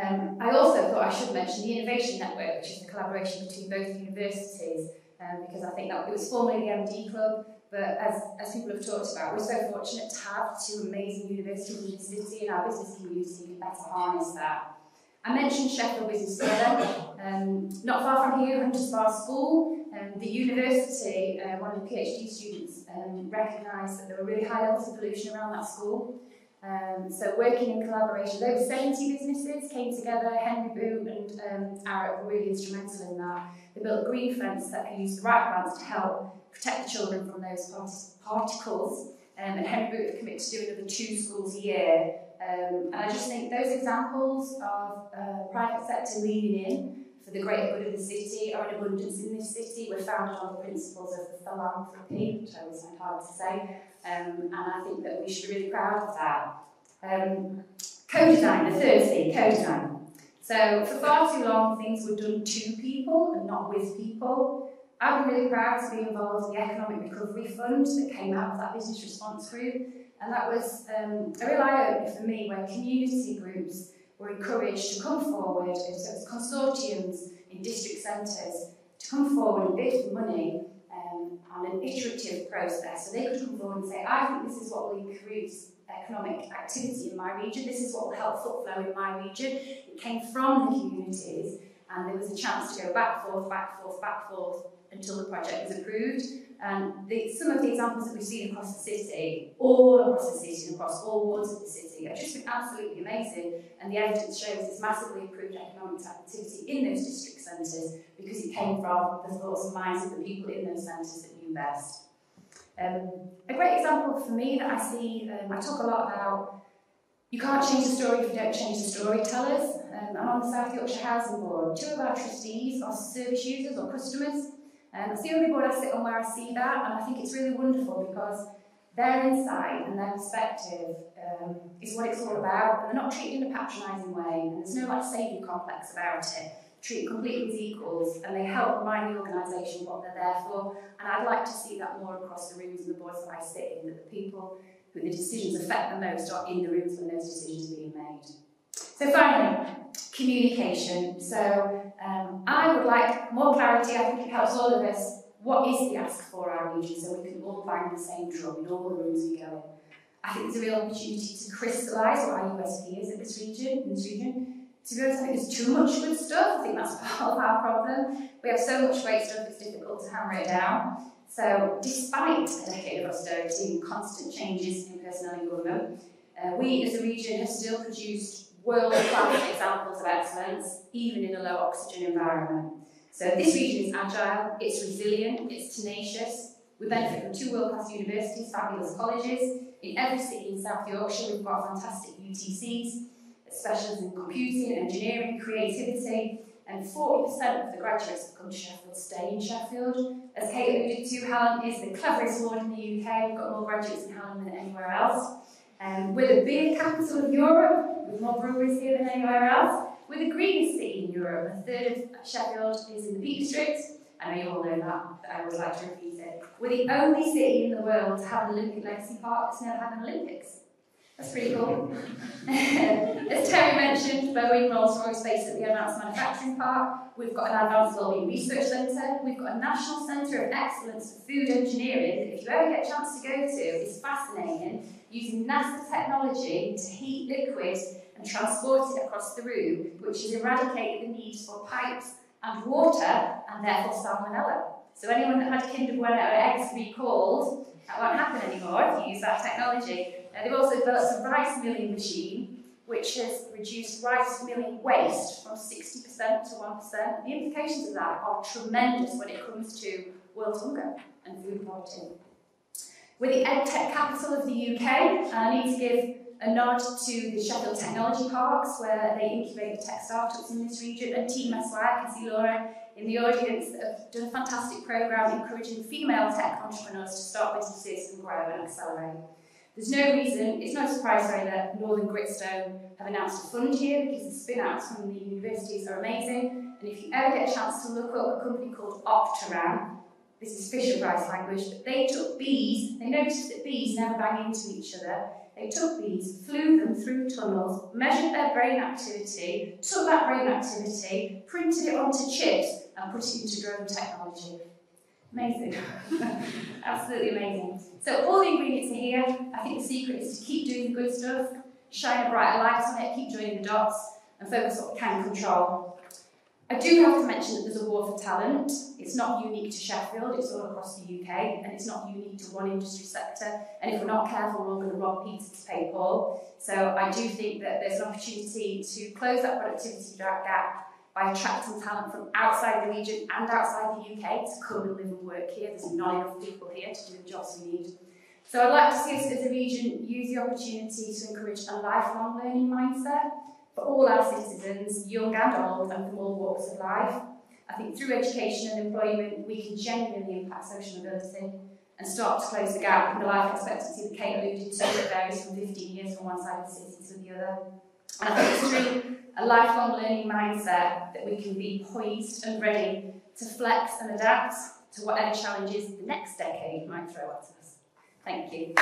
Um, I also thought I should mention the Innovation Network, which is the collaboration between both universities, um, because I think that it was formerly the MD Club, but as, as people have talked about, we're so fortunate to have two amazing universities in the city, and our business community can better harness that. I mentioned Sheffield Business Together, um, not far from here, Hunters Bar School, um, the university, uh, one of the PhD students, um, recognised that there were really high levels of pollution around that school, um, so working in collaboration, those 70 businesses came together, Henry Boot and um, were really instrumental in that. They built a green fence that could use the right plants to help protect the children from those particles. Um, and Henry Boot have committed to doing another two schools a year. Um, and I just think those examples of uh, private sector leaning in for the greater good of the city in abundance in this city. We're founded on the principles of philanthropy, which I always find hard to say, um, and I think that we should be really proud of that. Um, co-design, the third thing, co-design. So for far too long, things were done to people and not with people. I'm really proud to be involved in the Economic Recovery Fund that came out of that business response group. And that was um, a real eye-opener for me where community groups were encouraged to come forward, so consortiums in district centres, to come forward and bid for money um, on an iterative process. So they could come forward and say, I think this is what will increase economic activity in my region, this is what will help foot flow in my region. It came from the communities and there was a chance to go back, forth, back, forth, back, forth until the project was approved. And the, some of the examples that we've seen across the city, all across the city across all wards of the city, have just been absolutely amazing. And the evidence shows it's massively improved economic activity in those district centres because it came from the thoughts and minds of the people in those centres that knew best. Um, a great example for me that I see, um, I talk a lot about you can't change the story if you don't change the storytellers. Um, I'm on the South Yorkshire Housing Board. Two of our trustees are service users or customers. Um, it's the only board I sit on where I see that, and I think it's really wonderful because their insight and their perspective um, is what it's all about. And they're not treated in a patronising way, and there's no like saviour complex about it. Treat completely as equals, and they help remind the organisation what they're there for. And I'd like to see that more across the rooms and the boards that I sit in, that the people who the decisions affect the most are in the rooms when those decisions are being made. So finally, communication. So um, I would like more clarity. I think it helps all of us. What is the ask for our region so we can all bang the same drum in all the rooms we go in? I think there's a real opportunity to crystallise what our USP is this region. In this region. To be honest, I think there's too much good stuff. I think that's part of our problem. We have so much great stuff, it's difficult to hammer it down. So, despite a decade of austerity and constant changes in personnel and government, uh, we as a region have still produced world-class examples of excellence, even in a low oxygen environment. So this region is agile, it's resilient, it's tenacious. We benefit from two world-class universities, fabulous colleges. In every city in South Yorkshire, we've got fantastic UTCs, specialists in computing, engineering, creativity, and 40% of the graduates that come to Sheffield stay in Sheffield. As Kate alluded to, Hallam is the cleverest ward in the UK. We've got more graduates in Hallam than anywhere else. Um, we're the beer capital of Europe, with more breweries here than anywhere else. We're the greenest city in Europe. A third of Sheffield is in the Peak District. I know you all know that, but I would like to repeat it. We're the only city in the world to have an Olympic legacy park that's never had an Olympics. That's pretty cool. As Terry mentioned, Boeing Rolls-Royce based at the Advanced Manufacturing Park. We've got an Advanced Wellbeing Research Centre. We've got a National Centre of Excellence for Food Engineering that if you ever get a chance to go to, is fascinating, using NASA technology to heat liquid and transport it across the room, which has eradicated the need for pipes and water, and therefore salmonella. So anyone that had Kinder Bueno eggs recalled, that won't happen anymore if you use that technology. Uh, they've also developed a rice milling machine, which has reduced rice milling waste from 60% to 1%. The implications of that are tremendous when it comes to world hunger and food poverty. We're the EdTech capital of the UK, and I need to give a nod to the Sheffield Technology Parks, where they incubate tech startups in this region, and Team SY, I can see Laura in the audience, have done a fantastic programme encouraging female tech entrepreneurs to start businesses and grow and accelerate. There's no reason, it's no surprise sorry, that Northern Gritstone have announced a fund here because the spin-outs from the universities are amazing. And if you ever get a chance to look up a company called Opteran, this is Fisher Price language, but they took bees, they noticed that bees never bang into each other. They took these, flew them through tunnels, measured their brain activity, took that brain activity, printed it onto chips, and put it into drone technology. Amazing. Absolutely amazing. So all the ingredients are here. I think the secret is to keep doing the good stuff, shine a brighter light on it, keep joining the dots, and focus on what can control. I do have to mention that there's a war for talent. It's not unique to Sheffield, it's all across the UK, and it's not unique to one industry sector. And if we're not careful, we're all going to rob Peter to pay Paul. So I do think that there's an opportunity to close that productivity gap by attracting talent from outside the region and outside the UK to come and live and work here. There's not enough people here to do the jobs we need. So I'd like to see us as a region use the opportunity to encourage a lifelong learning mindset for all our citizens, young and old, and from all walks of life. I think through education and employment, we can genuinely impact social mobility and start to close the gap in the life expectancy that Kate alluded to that varies from 15 years from one side of the city to the other. And I think it's through a lifelong learning mindset that we can be poised and ready to flex and adapt to whatever challenges the next decade might throw at us. Thank you.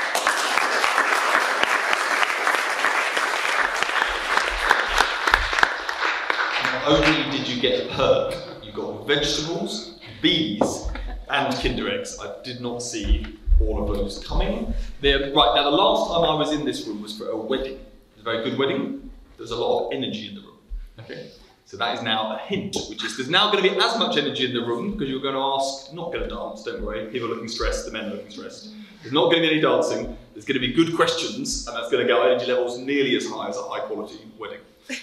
Not only did you get a perk, you got vegetables, bees, and Kinder eggs. I did not see all of those coming. They're, right, now the last time I was in this room was for a wedding. It was a very good wedding. There was a lot of energy in the room. Okay? So that is now a hint, which is there's now going to be as much energy in the room because you're going to ask, not going to dance, don't worry. People are looking stressed, the men are looking stressed. There's not going to be any dancing. There's going to be good questions, and that's going to get energy levels nearly as high as a high quality wedding.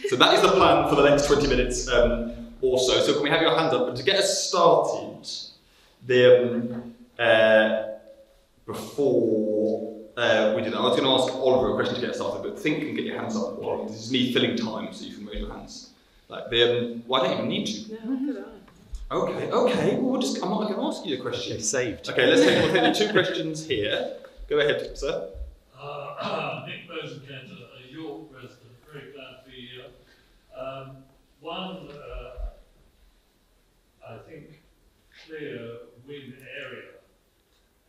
So that is the plan for the next 20 minutes um, or so. So can we have your hands up? But to get us started, the, um, uh, before uh, we did that, I was going to ask Oliver a question to get us started, but think and get your hands up. Well, this is me filling time, so you can raise your hands. Like the, um, well, I don't even need to. Okay, okay. Well, we'll just, I'm not going to ask you a question. saved. Okay, let's take, we'll take the two questions here. Go ahead, sir. Uh, Nick Bosanquet, a York resident, very glad to be here. Um, one, uh, I think, clear win area,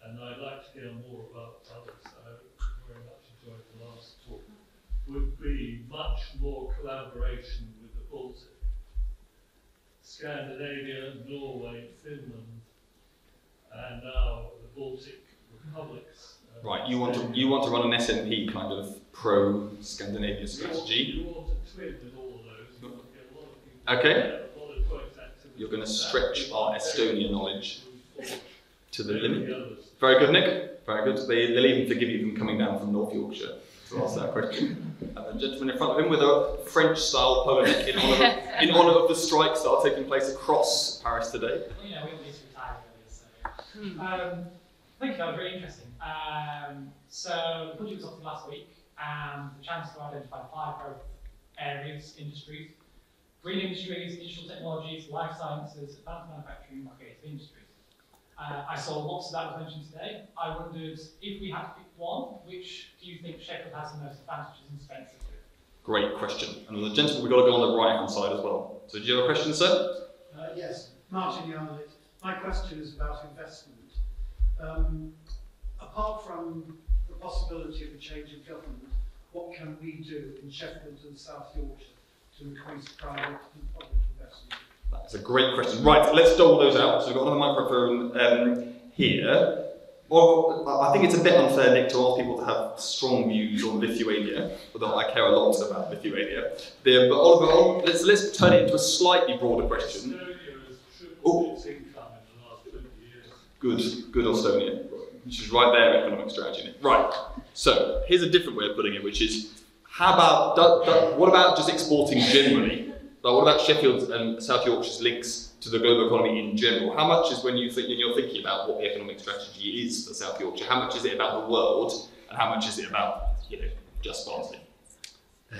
and I'd like to hear more about others. I very much enjoyed the last talk. Would be much more collaboration with the Baltic, Scandinavia, Norway, Finland, and now the Baltic republics. Uh, Right, you want to you want to run an SNP kind of pro Scandinavia strategy. You want to twin with all of those. You want to get a lot of people. Okay. You're going to stretch our Estonian knowledge to the limit. Very good, Nick. Very good. They, they'll even forgive you from coming down from North Yorkshire to ask that question. And the gentleman in front of him with a French-style polo neck in honour of, in honour of the strikes that are taking place across Paris today. Well, you know, we to so. Um, thank you, that was very interesting. Um, so, the budget was up last week, and the Chancellor identified five growth areas, industries green industries, digital technologies, life sciences, advanced manufacturing, and creative industries. Uh, I saw lots of that was mentioned today. I wondered if we had to pick one, which do you think Sheffield has the most advantages and strengths of? Great question. And the gentleman, we've got to go on the right-hand side as well. So do you have a question, sir? Uh, yes, Martin Yarnett. My question is about investment. Um, apart from the possibility of a change of government, what can we do in Sheffield and South Yorkshire to increase private and public investment? That's a great question. Right, let's dole those out. So we've got another microphone um, here. Well, I think it's a bit unfair, Nick, to ask people to have strong views on Lithuania, although I care a lot about Lithuania. The, but Oliver, let's, let's turn it into a slightly broader question. Estonia has tripled Oh. its income in the last 20 years. Good, good Estonia, which is right there, economic strategy. Right, so here's a different way of putting it, which is, how about, do, do, what about just exporting generally? Like, what about Sheffield and South Yorkshire's links to the global economy in general? How much is when you think when you're thinking about what the economic strategy is for South Yorkshire? How much is it about the world, and how much is it about you know just Barnsley? Uh,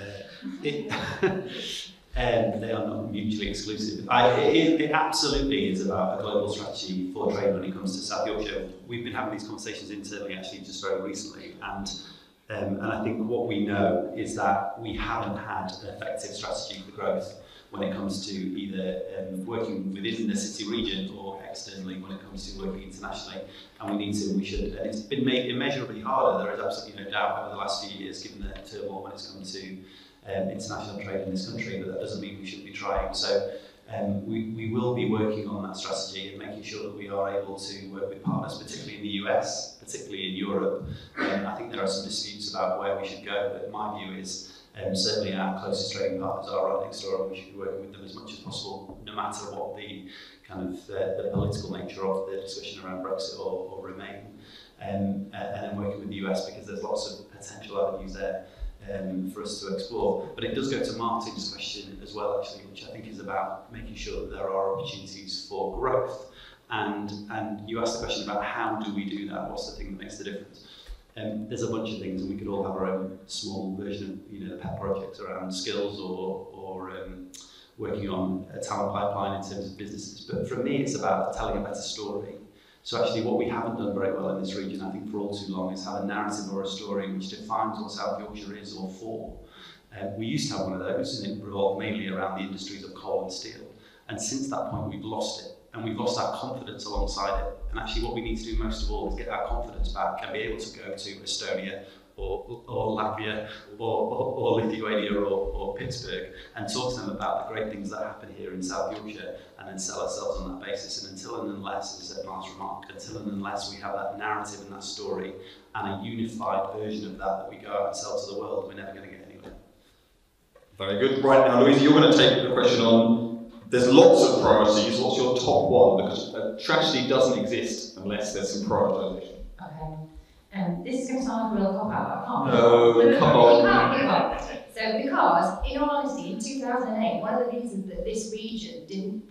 it, um, they are not mutually exclusive. I, it, it absolutely is about a global strategy for trade when it comes to South Yorkshire. We've been having these conversations internally actually just very recently, and um, and I think what we know is that we haven't had an effective strategy for growth when it comes to either um, working within the city region or externally when it comes to working internationally. And we need to, we should, and it's been made immeasurably harder. There is absolutely no doubt over the last few years, given the turmoil when it's come to um, international trade in this country, but that doesn't mean we shouldn't be trying. So um, we, we will be working on that strategy and making sure that we are able to work with partners, particularly in the US, particularly in Europe. Um, I think there are some disputes about where we should go, but my view is um, certainly our closest trading partners are right next door and we should be working with them as much as possible, no matter what the kind of uh, the political nature of the discussion around Brexit or, or Remain. Um, and, and then working with the US because there's lots of potential avenues there um, for us to explore. But it does go to Martin's question as well, actually, which I think is about making sure that there are opportunities for growth. And, and you asked the question about how do we do that? What's the thing that makes the difference? Um, there's a bunch of things, and we could all have our own small version of, you know, the pet projects around skills or, or um, working on a talent pipeline in terms of businesses. But for me, it's about telling a better story. So actually, what we haven't done very well in this region, I think, for all too long, is have a narrative or a story which defines what South Yorkshire is or for. Um, we used to have one of those, and it revolved mainly around the industries of coal and steel. And since that point, we've lost it, and we've lost our confidence alongside it. And actually, what we need to do most of all is get our confidence back and be able to go to Estonia or, or Latvia or, or, or Lithuania or, or Pittsburgh and talk to them about the great things that happen here in South Yorkshire and then sell ourselves on that basis. And until and unless, as Mark's remarked, until and unless we have that narrative and that story and a unified version of that that we go out and sell to the world, we're never going to get anywhere. Very good. Right now, Louise, you're going to take the question on. There's lots of priorities. What's your top one? Because a tragedy doesn't exist unless there's some prioritisation. Okay. Um, this is going to sound a real cop out. I can't. No, come on. You can't give up. So, because, in all honesty, in 2008, one of the reasons that this region didn't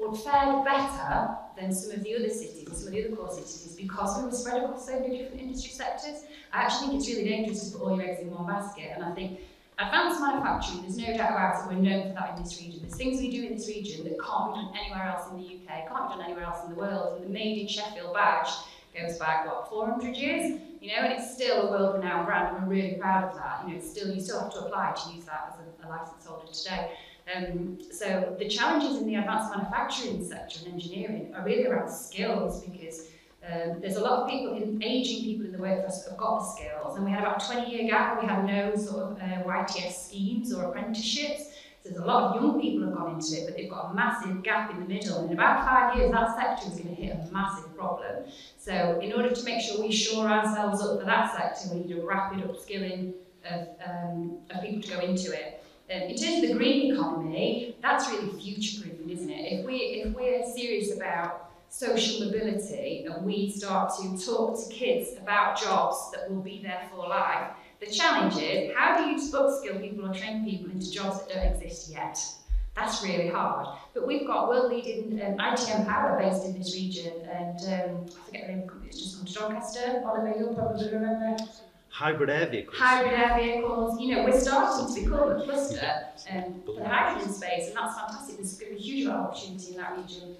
would fare better than some of the other cities some of the other core cities is because we were spread across so many different industry sectors. I actually think it's really dangerous to put all your eggs in one basket, and I think advanced manufacturing, there's no doubt about it, we're known for that in this region. There's things we do in this region that can't be done anywhere else in the UK, can't be done anywhere else in the world, and the Made in Sheffield badge goes back, what, 400 years? You know, and it's still a world-renowned brand, and we're really proud of that. You know, still, you still have to apply to use that as a, a license holder today. Um, so the challenges in the advanced manufacturing sector and engineering are really around skills because um, there's a lot of people, in, aging people in the workforce that have got the skills and we had about a 20 year gap where we had no sort of uh, YTS schemes or apprenticeships. There's a lot of young people have gone into it, but they've got a massive gap in the middle. And in about five years, that sector is going to hit a massive problem. So in order to make sure we shore ourselves up for that sector, we need a rapid upskilling of, um, of people to go into it. Um, in terms of the green economy, that's really future-proofing, isn't it? If, we, if we're serious about social mobility and we start to talk to kids about jobs that will be there for life, the challenge is, how do you upskill people or train people into jobs that don't exist yet? That's really hard. But we've got world-leading um, ITM Power based in this region, and um, I forget the name of the company, it's just called Doncaster. Oliver, you'll probably remember. Hybrid air vehicles. Hybrid air vehicles, you know, we're starting to become a cluster um, for the hydrogen space, and that's fantastic. There's going to be a huge amount of opportunity in that region.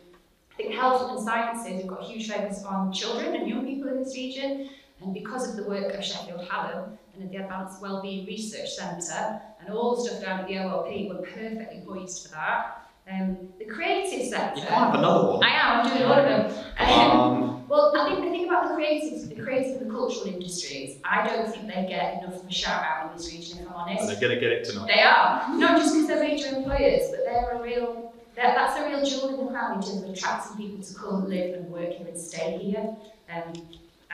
I think health and sciences, we've got a huge focus on children and young people in this region, and because of the work of Sheffield Hallam and the Advanced Wellbeing Research Centre and all the stuff down at the OLP, we're perfectly poised for that. Um, the creative sector. You can't have another one. I am. I'm doing a lot of them. Um, well, I think the thing about the creative, the creative and the cultural industries, I don't think they get enough of a shout out in this region. If I'm honest, and they're going to get it tonight. they are not just because they're major employers, but they're a real. They're, that's a real jewel in the crown in terms of attracting people to come live and work here and stay here. Um,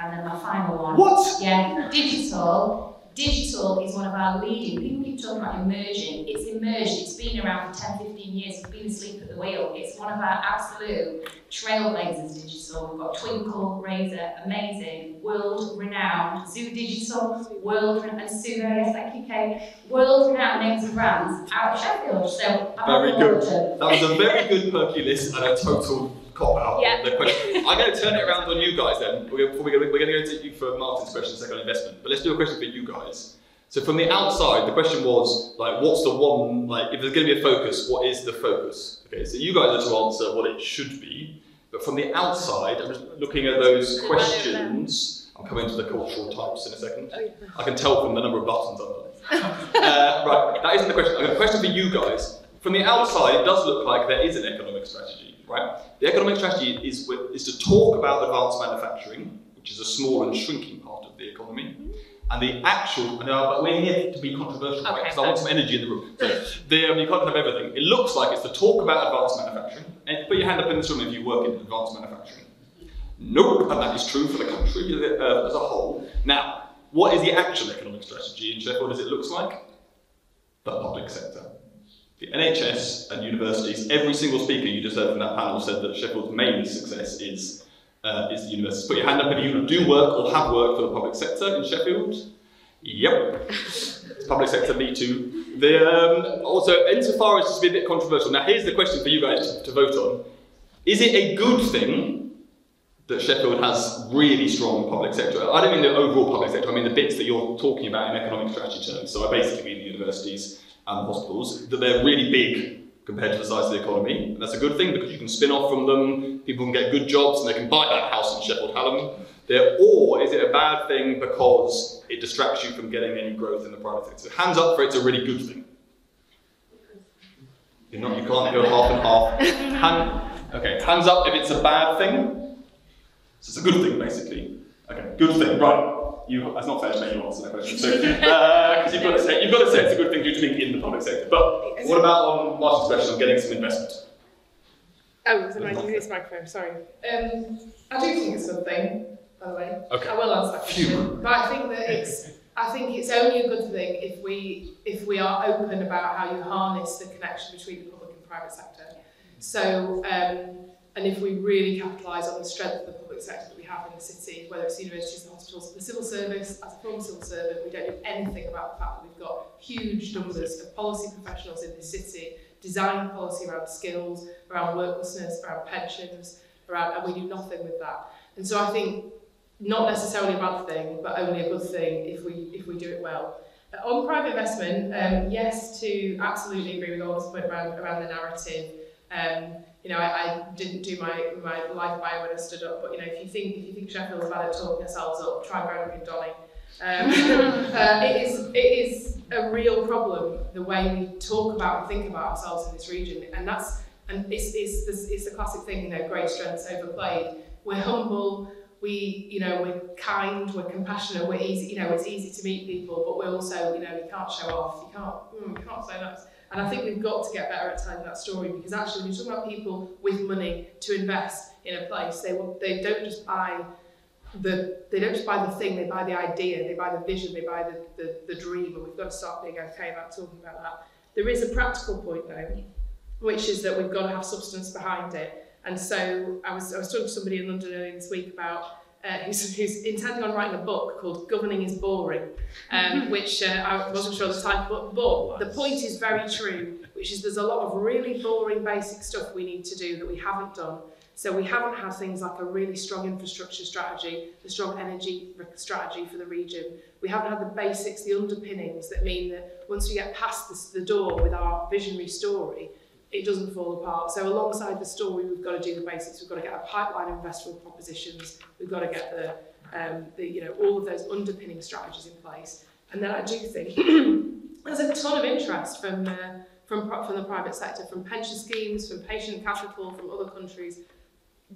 and then my final one. What? Yeah, digital. Digital is one of our leading, people keep talking about emerging, it's emerged, it's been around for 10, 15 years, it's been asleep at the wheel, it's one of our absolute trailblazers digital, we've got Twinkl, Razor, amazing, world renowned, Zoo Digital, world renowned, and Sue, yes, thank you Kay, world renowned names and brands out of Sheffield, so I'm Very good. That was a very good Hercules and a total cop out. Yeah. The question. I'm going to turn it around on you guys then. We're, we're going to, we're going to go to you for Martin's question, second on investment. But let's do a question for you guys. So from the outside, the question was like, what's the one like? If there's going to be a focus, what is the focus? Okay, so you guys are to answer what it should be. But from the outside, I'm just looking at those questions. I'm coming to the cultural types in a second. I can tell from the number of buttons underneath. uh, right, that isn't the question. I've got a question for you guys. From the outside, it does look like there is an economic strategy, right? The economic strategy is, is to talk about advanced manufacturing, which is a small and shrinking part of the economy, and the actual, no, but we're here to be controversial, right? Because I want some energy in the room. So, the, um, you can't have everything. It looks like it's to talk about advanced manufacturing, and put your hand up in this room if you work in advanced manufacturing. Nope, and that is true for the country uh, as a whole. Now, what is the actual economic strategy in Sheffield as it looks like? The public sector. The NHS and universities, every single speaker you just heard from that panel said that Sheffield's main success is, uh, is the universities. Put your hand up if you do work or have worked for the public sector in Sheffield. Yep. public sector, me too. The, um, also, insofar as to be a bit controversial, now here's the question for you guys to, to vote on. Is it a good thing that Sheffield has really strong public sector? I don't mean the overall public sector, I mean the bits that you're talking about in economic strategy terms. So I basically mean the universities and hospitals, that they're really big compared to the size of the economy. And that's a good thing because you can spin off from them, people can get good jobs and they can buy that house in Sheffield Hallam. There, or is it a bad thing because it distracts you from getting any growth in the private sector? Hands up for it's a really good thing. You're not, you can't go half and half. Hand, okay, hands up if it's a bad thing. So it's a good thing, basically. Okay, good thing, right. You, that's not fair to make you answer that question. So, because you've got to say, you've got to say it's a good thing due to being in the public sector. But what about on Martin's question on getting some investment? Oh, was it my this microphone? Sorry. Um, I do think it's something, by the way. Okay. I will answer that Phew. question. But I think that it's. I think it's only a good thing if we if we are open about how you harness the connection between the public and private sector. So, um, and if we really capitalise on the strength of the public sector that we have in the city, whether it's universities and hospitals, the civil service, as a former civil servant, we don't know anything about the fact that we've got huge numbers of policy professionals in this city, design policy around skills, around worklessness, around pensions, around, and we do nothing with that. And so I think not necessarily a bad thing, but only a good thing if we if we do it well. Uh, on private investment, um, yes, to absolutely agree with all this point around around the narrative. Um, you know, I, I didn't do my, my life bio when I stood up, but you know, if you think if you think Sheffield's bad at talking ourselves up, try and go Donny. Um, uh, it is it is a real problem the way we talk about and think about ourselves in this region, and that's and it's it's it's, it's the classic thing, you know, great strengths overplayed. We're humble, we, you know, we're kind, we're compassionate, we're easy, you know, it's easy to meet people, but we're also, you know, you can't show off, you can't, mm, you can't say nice. And I think we've got to get better at telling that story because actually, when you're talking about people with money to invest in a place, they they don't just buy the they don't just buy the thing, they buy the idea, they buy the vision, they buy the, the, the dream, and we've got to start being okay about talking about that. There is a practical point though, which is that we've got to have substance behind it. And so I was, I was talking to somebody in London earlier this week about uh, who's, who's intending on writing a book called Governing is Boring, um, which uh, I wasn't sure the title, but, but the point is very true, which is there's a lot of really boring basic stuff we need to do that we haven't done. So we haven't had things like a really strong infrastructure strategy, a strong energy strategy for the region. We haven't had the basics, the underpinnings that mean that once we get past this, the door with our visionary story, it doesn't fall apart. So alongside the story, we've got to do the basics. We've got to get a pipeline of investable propositions. We've got to get the, um, the you know, all of those underpinning strategies in place. And then I do think there's a ton of interest from, uh, from, from the private sector, from pension schemes, from patient capital, from other countries.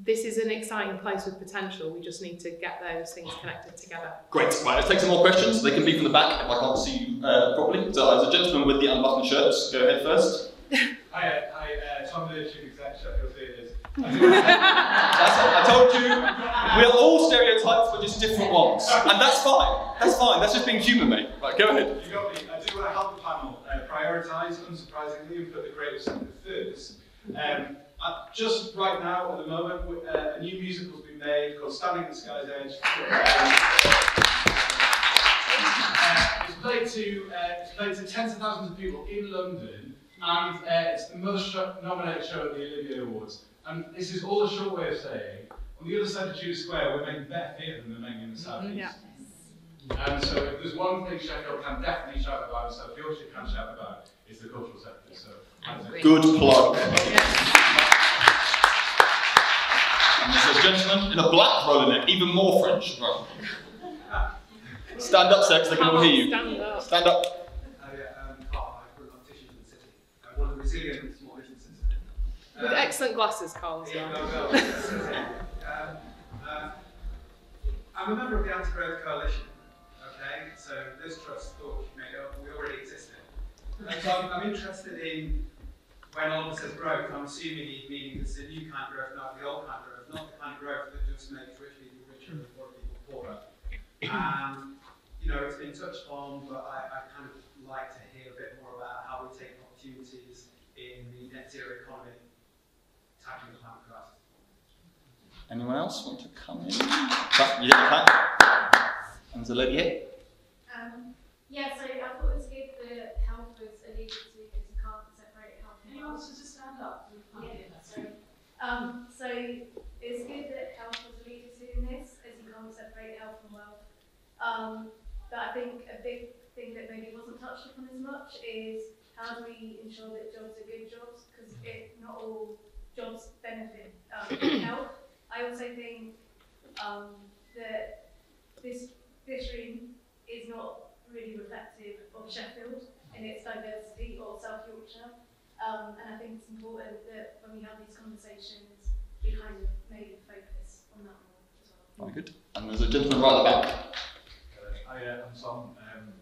This is an exciting place with potential. We just need to get those things connected together. Great. Right, let's take some more questions. They can be from the back if I can't see you uh, properly. So, as a gentleman with the unbuttoned shirts, go ahead first. Hi, uh, hi, uh, Tom the Chief Exec, Sheffield Theatres. that's, I told you, we're all stereotypes, but just different ones. And that's fine. That's fine. That's just being human, mate. Right, go ahead. You got me. I do want to help the panel uh, prioritise, unsurprisingly, and put the greater sector first. Um, just right now, at the moment, uh, a new musical's been made called Standing at the Sky's Edge. Uh, it's played to uh, it's played to tens of thousands of people in London and uh, it's the most sh nominated show at the Olivier Awards. And this is all a short way of saying, on the other side of Tudor Square, we're making better theatre than they're making in the South East. Yeah. And so if there's one thing Sheffield can definitely shout about, and South Yorkshire can shout about, it's the cultural sector. So Good plug. And there's a gentleman in a black roller neck, even more French. Right. Stand up, sir, they can all hear you. Stand up. Stand up. Resilient. With um, excellent glasses, Carl, as well. um, uh, I'm a member of the Anti-Growth Coalition, okay? So this Truss thought made up, we already existed. And so I'm, I'm interested in, when Oliver says growth, I'm assuming he's meaning this is a new kind of growth, not the old kind of growth, not the kind of growth that just makes rich people richer and poor people poorer. And, you know, it's been touched on, but I, I kind of like to hear a bit more about how we take opportunities in the net zero economy tackling the climate crisis. Anyone else want to come in? you get the And there's a lady here. Um, yeah, so I thought it was good that health was alluded to because you can't separate health and Anyone wants to just stand up? Yeah, sorry. Um, so it's good that health was alluded to in this as you can't separate health and wealth. Um, but I think a big thing that maybe wasn't touched upon as much is how do we ensure that jobs are good jobs? Because not all jobs benefit um, health. I also think um, that this this room is not really reflective of Sheffield in its diversity or South Yorkshire. Um, and I think it's important that when we have these conversations, we kind of maybe focus on that more as well. Very good. And there's a gentleman right at the back. Uh, hi, uh, I'm Tom. Um,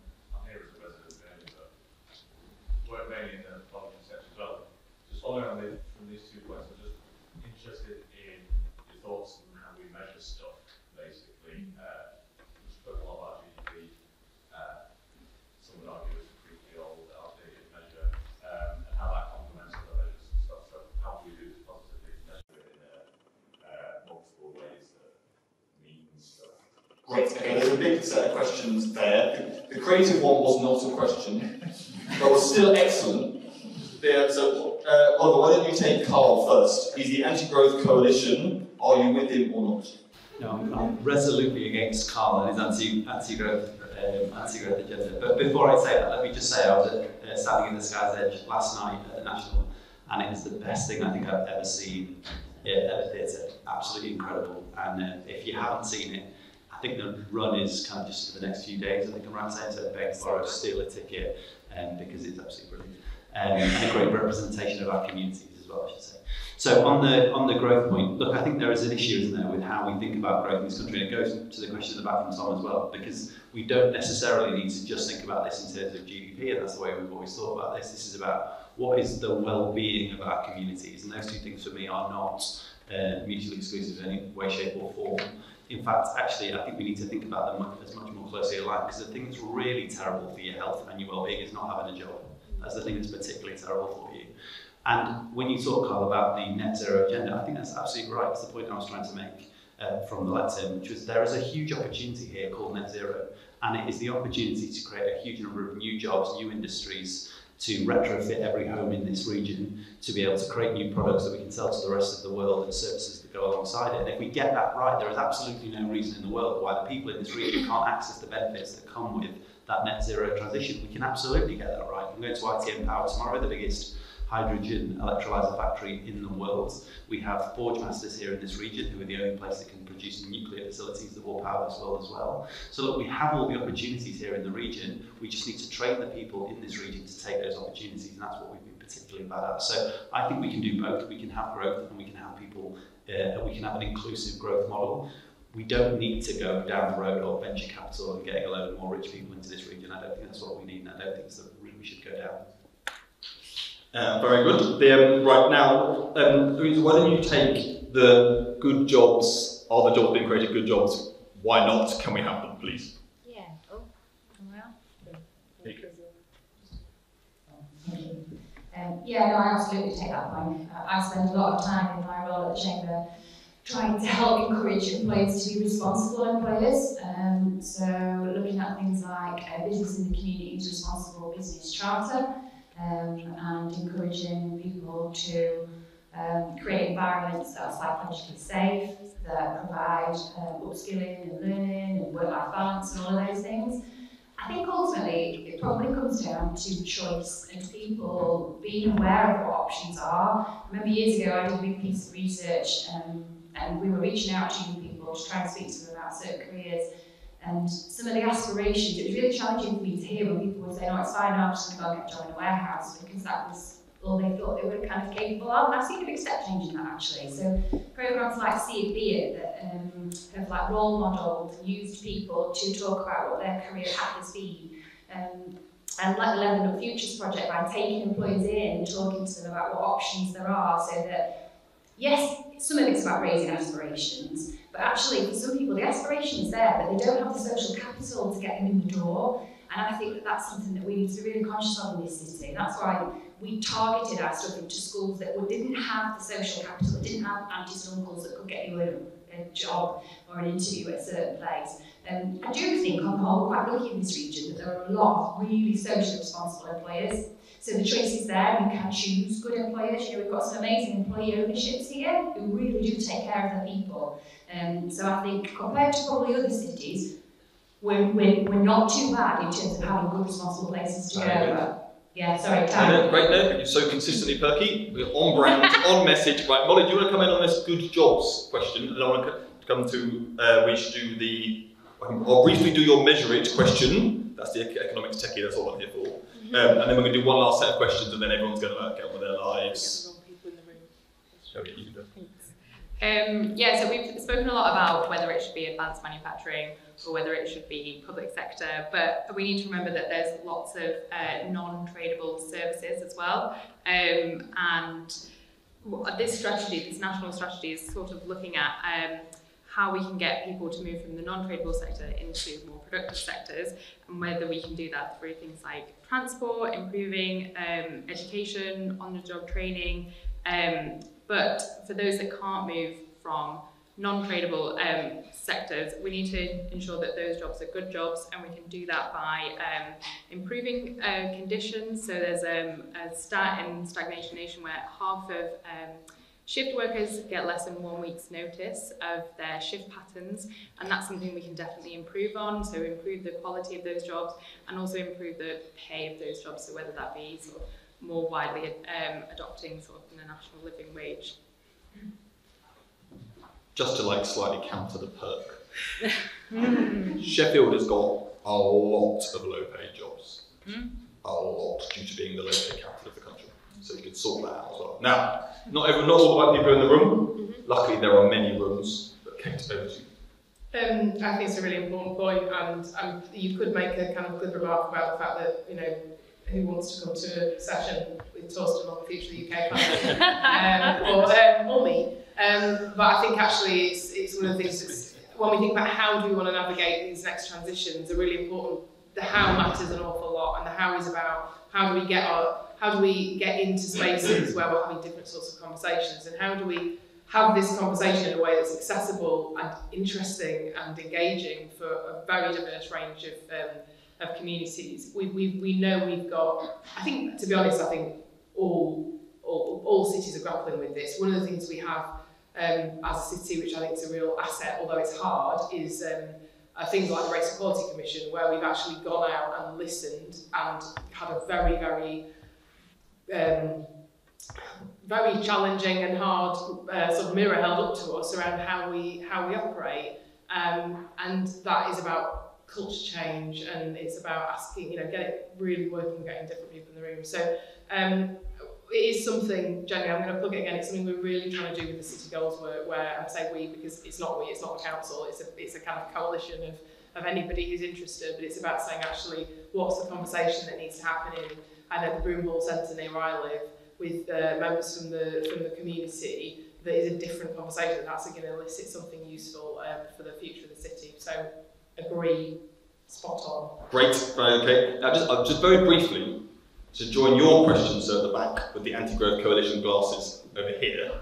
were mainly in the politics sector as well. Just following on the, from these two points, I'm just interested in your thoughts on how we measure stuff, basically. Uh, we spoke a lot about GDP. Uh, some would argue it's a pretty old, outdated measure, um, and how that complements other measures and stuff. So how do we do this positively to measure it in a, uh, multiple ways that means stuff? Great, okay, there's a big set of questions there. The creative one was not a question. but was still excellent. Yeah, so, uh, Oliver, why don't you take Carl first? He's the Anti-Growth Coalition. Are you with him or not? No, I'm, I'm resolutely against Carl and his anti, anti-growth, um, anti-growth agenda. But before I say that, let me just say I was at, uh, standing in the Sky's Edge last night at the National, and it was the best thing I think I've ever seen at a theatre. Absolutely incredible. And uh, if you haven't seen it, I think the run is kind of just for the next few days. I think I'm right steal a ticket, um, because it's absolutely brilliant. Um, and a great representation of our communities as well, I should say. So on the on the growth point, look, I think there is an issue, isn't there, with how we think about growth in this country, and it goes to the question about from Tom as well, because we don't necessarily need to just think about this in terms of GDP, and that's the way we've always thought about this. This is about what is the well-being of our communities, and those two things for me are not uh, mutually exclusive in any way, shape, or form. In fact, actually, I think we need to think about them as much more closely aligned, because the thing that's really terrible for your health and your well-being is not having a job. That's the thing that's particularly terrible for you. And when you talk, Carl, about the net zero agenda, I think that's absolutely right. That's the point I was trying to make uh, from the lectern, which was there is a huge opportunity here called net zero, and it is the opportunity to create a huge number of new jobs, new industries, to retrofit every home in this region, to be able to create new products that we can sell to the rest of the world and services go alongside it. And if we get that right, there is absolutely no reason in the world why the people in this region can't access the benefits that come with that net zero transition. We can absolutely get that right. I'm going to ITM Power tomorrow, the biggest hydrogen electrolyzer factory in the world. We have Forgemasters here in this region who are the only place that can produce nuclear facilities that will power this world as well. So look, we have all the opportunities here in the region. We just need to train the people in this region to take those opportunities and that's what we've been particularly bad at. So I think we can do both. We can have growth and we can have people, uh, we can have an inclusive growth model. We don't need to go down the road of venture capital and getting a load of more rich people into this region. I don't think that's what we need and I don't think it's we should go down. Uh, very good. The, um, right now, um, why don't you take the good jobs, are the jobs being created good jobs? Why not? Can we have them, please? Yeah. Oh, well. Um, yeah, no, I absolutely take that point. I spend a lot of time in my role at the Chamber trying to help encourage employers to be responsible employers. Um, so looking at things like a business in the community's responsible business charter, um, and encouraging people to um, create environments that are psychologically safe, that provide um, upskilling and learning and work-life balance and all of those things. I think ultimately it probably comes down to choice and people being aware of what options are. I remember years ago I did a big piece of research um, and we were reaching out to people to try and speak to them about certain careers and some of the aspirations, it was really challenging for me to hear when people would say, no, it's fine, I'm just going to go get a job in a warehouse, because that was all they thought they were kind of capable of. And I've seen a big step change in that actually. So programs like See It Be It that um, have like role modelled used people to talk about what their career path has been. Um, and like the Up Futures project, by taking employees in and talking to them about what options there are so that, yes, some of it's about raising aspirations, but actually, for some people, the aspiration is there, but they don't have the social capital to get them in the door. And I think that that's something that we need to be really conscious of in this city. That's why we targeted our stuff into schools that didn't have the social capital, that didn't have aunties and uncles that could get you a, a job or an interview at a certain place. Um, I do think, on the whole, quite lucky in this region that there are a lot of really socially responsible employers. So the choice is there, we can choose good employers. You know, we've got some amazing employee ownerships here who really do take care of their people. Um, so I think, compared to probably other cities, we're, we're, we're not too bad in terms of having good responsible places to go. Yeah, sorry, Karen. Great there, you're so consistently perky. We're on brand, on message. Right, Molly, do you want to come in on this good jobs question? And I want to come to, uh, we should do the, I'll briefly do your measure it question. That's the economics techie, that's all I'm here for. Mm-hmm. Um, and then we're going to do one last set of questions and then everyone's going to get on with their lives. Okay, you can do it. Um, yeah, so we've spoken a lot about whether it should be advanced manufacturing or whether it should be public sector, but we need to remember that there's lots of uh, non-tradable services as well. Um, and this strategy, this national strategy is sort of looking at um, how we can get people to move from the non-tradable sector into more productive sectors and whether we can do that through things like transport, improving um, education, on-the-job training, um, but for those that can't move from non-tradable um, sectors, we need to ensure that those jobs are good jobs, and we can do that by um, improving uh, conditions. So there's um, a stat in Stagnation Nation where half of um, shift workers get less than one week's notice of their shift patterns, and that's something we can definitely improve on. So improve the quality of those jobs, and also improve the pay of those jobs. So whether that be sort of more widely um, adopting sort of the national living wage. Just to like slightly counter the perk. Sheffield has got a lot of low paid jobs. Mm. A lot due to being the low paid capital of the country. So you could sort that out as well. Now, not everyone, not all the white people in the room. Luckily there are many rooms that Kate over to. Um, I think it's a really important point, and um, you could make a kind of good remark about the fact that you know who wants to come to a session with Torsten on the future of the UK economy, um, or, um, or me. Um, but I think actually it's, it's one of the things that's, when we think about how do we want to navigate these next transitions, are really important. The how matters an awful lot, and the how is about how do we get our, how do we get into spaces where we're having different sorts of conversations, and how do we have this conversation in a way that's accessible and interesting and engaging for a very diverse range of, um, of communities. We, we, we know we've got, I think, to be honest, I think all, all, all cities are grappling with this. One of the things we have um, as a city, which I think is a real asset, although it's hard, is um, things like the Race Equality Commission, where we've actually gone out and listened and had a very, very um, very challenging and hard uh, sort of mirror held up to us around how we how we operate, um, and that is about culture change and it's about asking you know get it really working, getting different people in the room. So um, it is something. Jenny, I'm going to plug it again. It's something we're really trying to do with the city goals work. Where I say we because it's not we, it's not the council. It's a it's a kind of coalition of of anybody who's interested. But it's about saying actually what's the conversation that needs to happen in and at the Broomhall Centre near where I live with uh, members from the from the community that is a different conversation that's going to elicit something useful um, for the future of the city. So agree, spot on. Great, right, okay. Now just, uh, just very briefly, to join your questions at the back with the Anti-Growth Coalition glasses over here,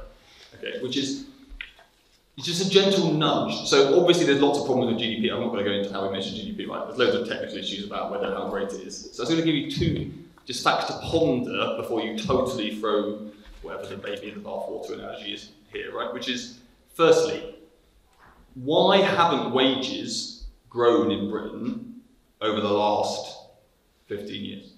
okay, which is it's just a gentle nudge. So obviously there's lots of problems with GDP. I'm not going to go into how we measure GDP, right? There's loads of technical issues about whether how great it is. So I was going to give you two just facts to ponder before you totally throw whatever the baby in the bathwater analogy is here, right? Which is, firstly, why haven't wages grown in Britain over the last 15 years?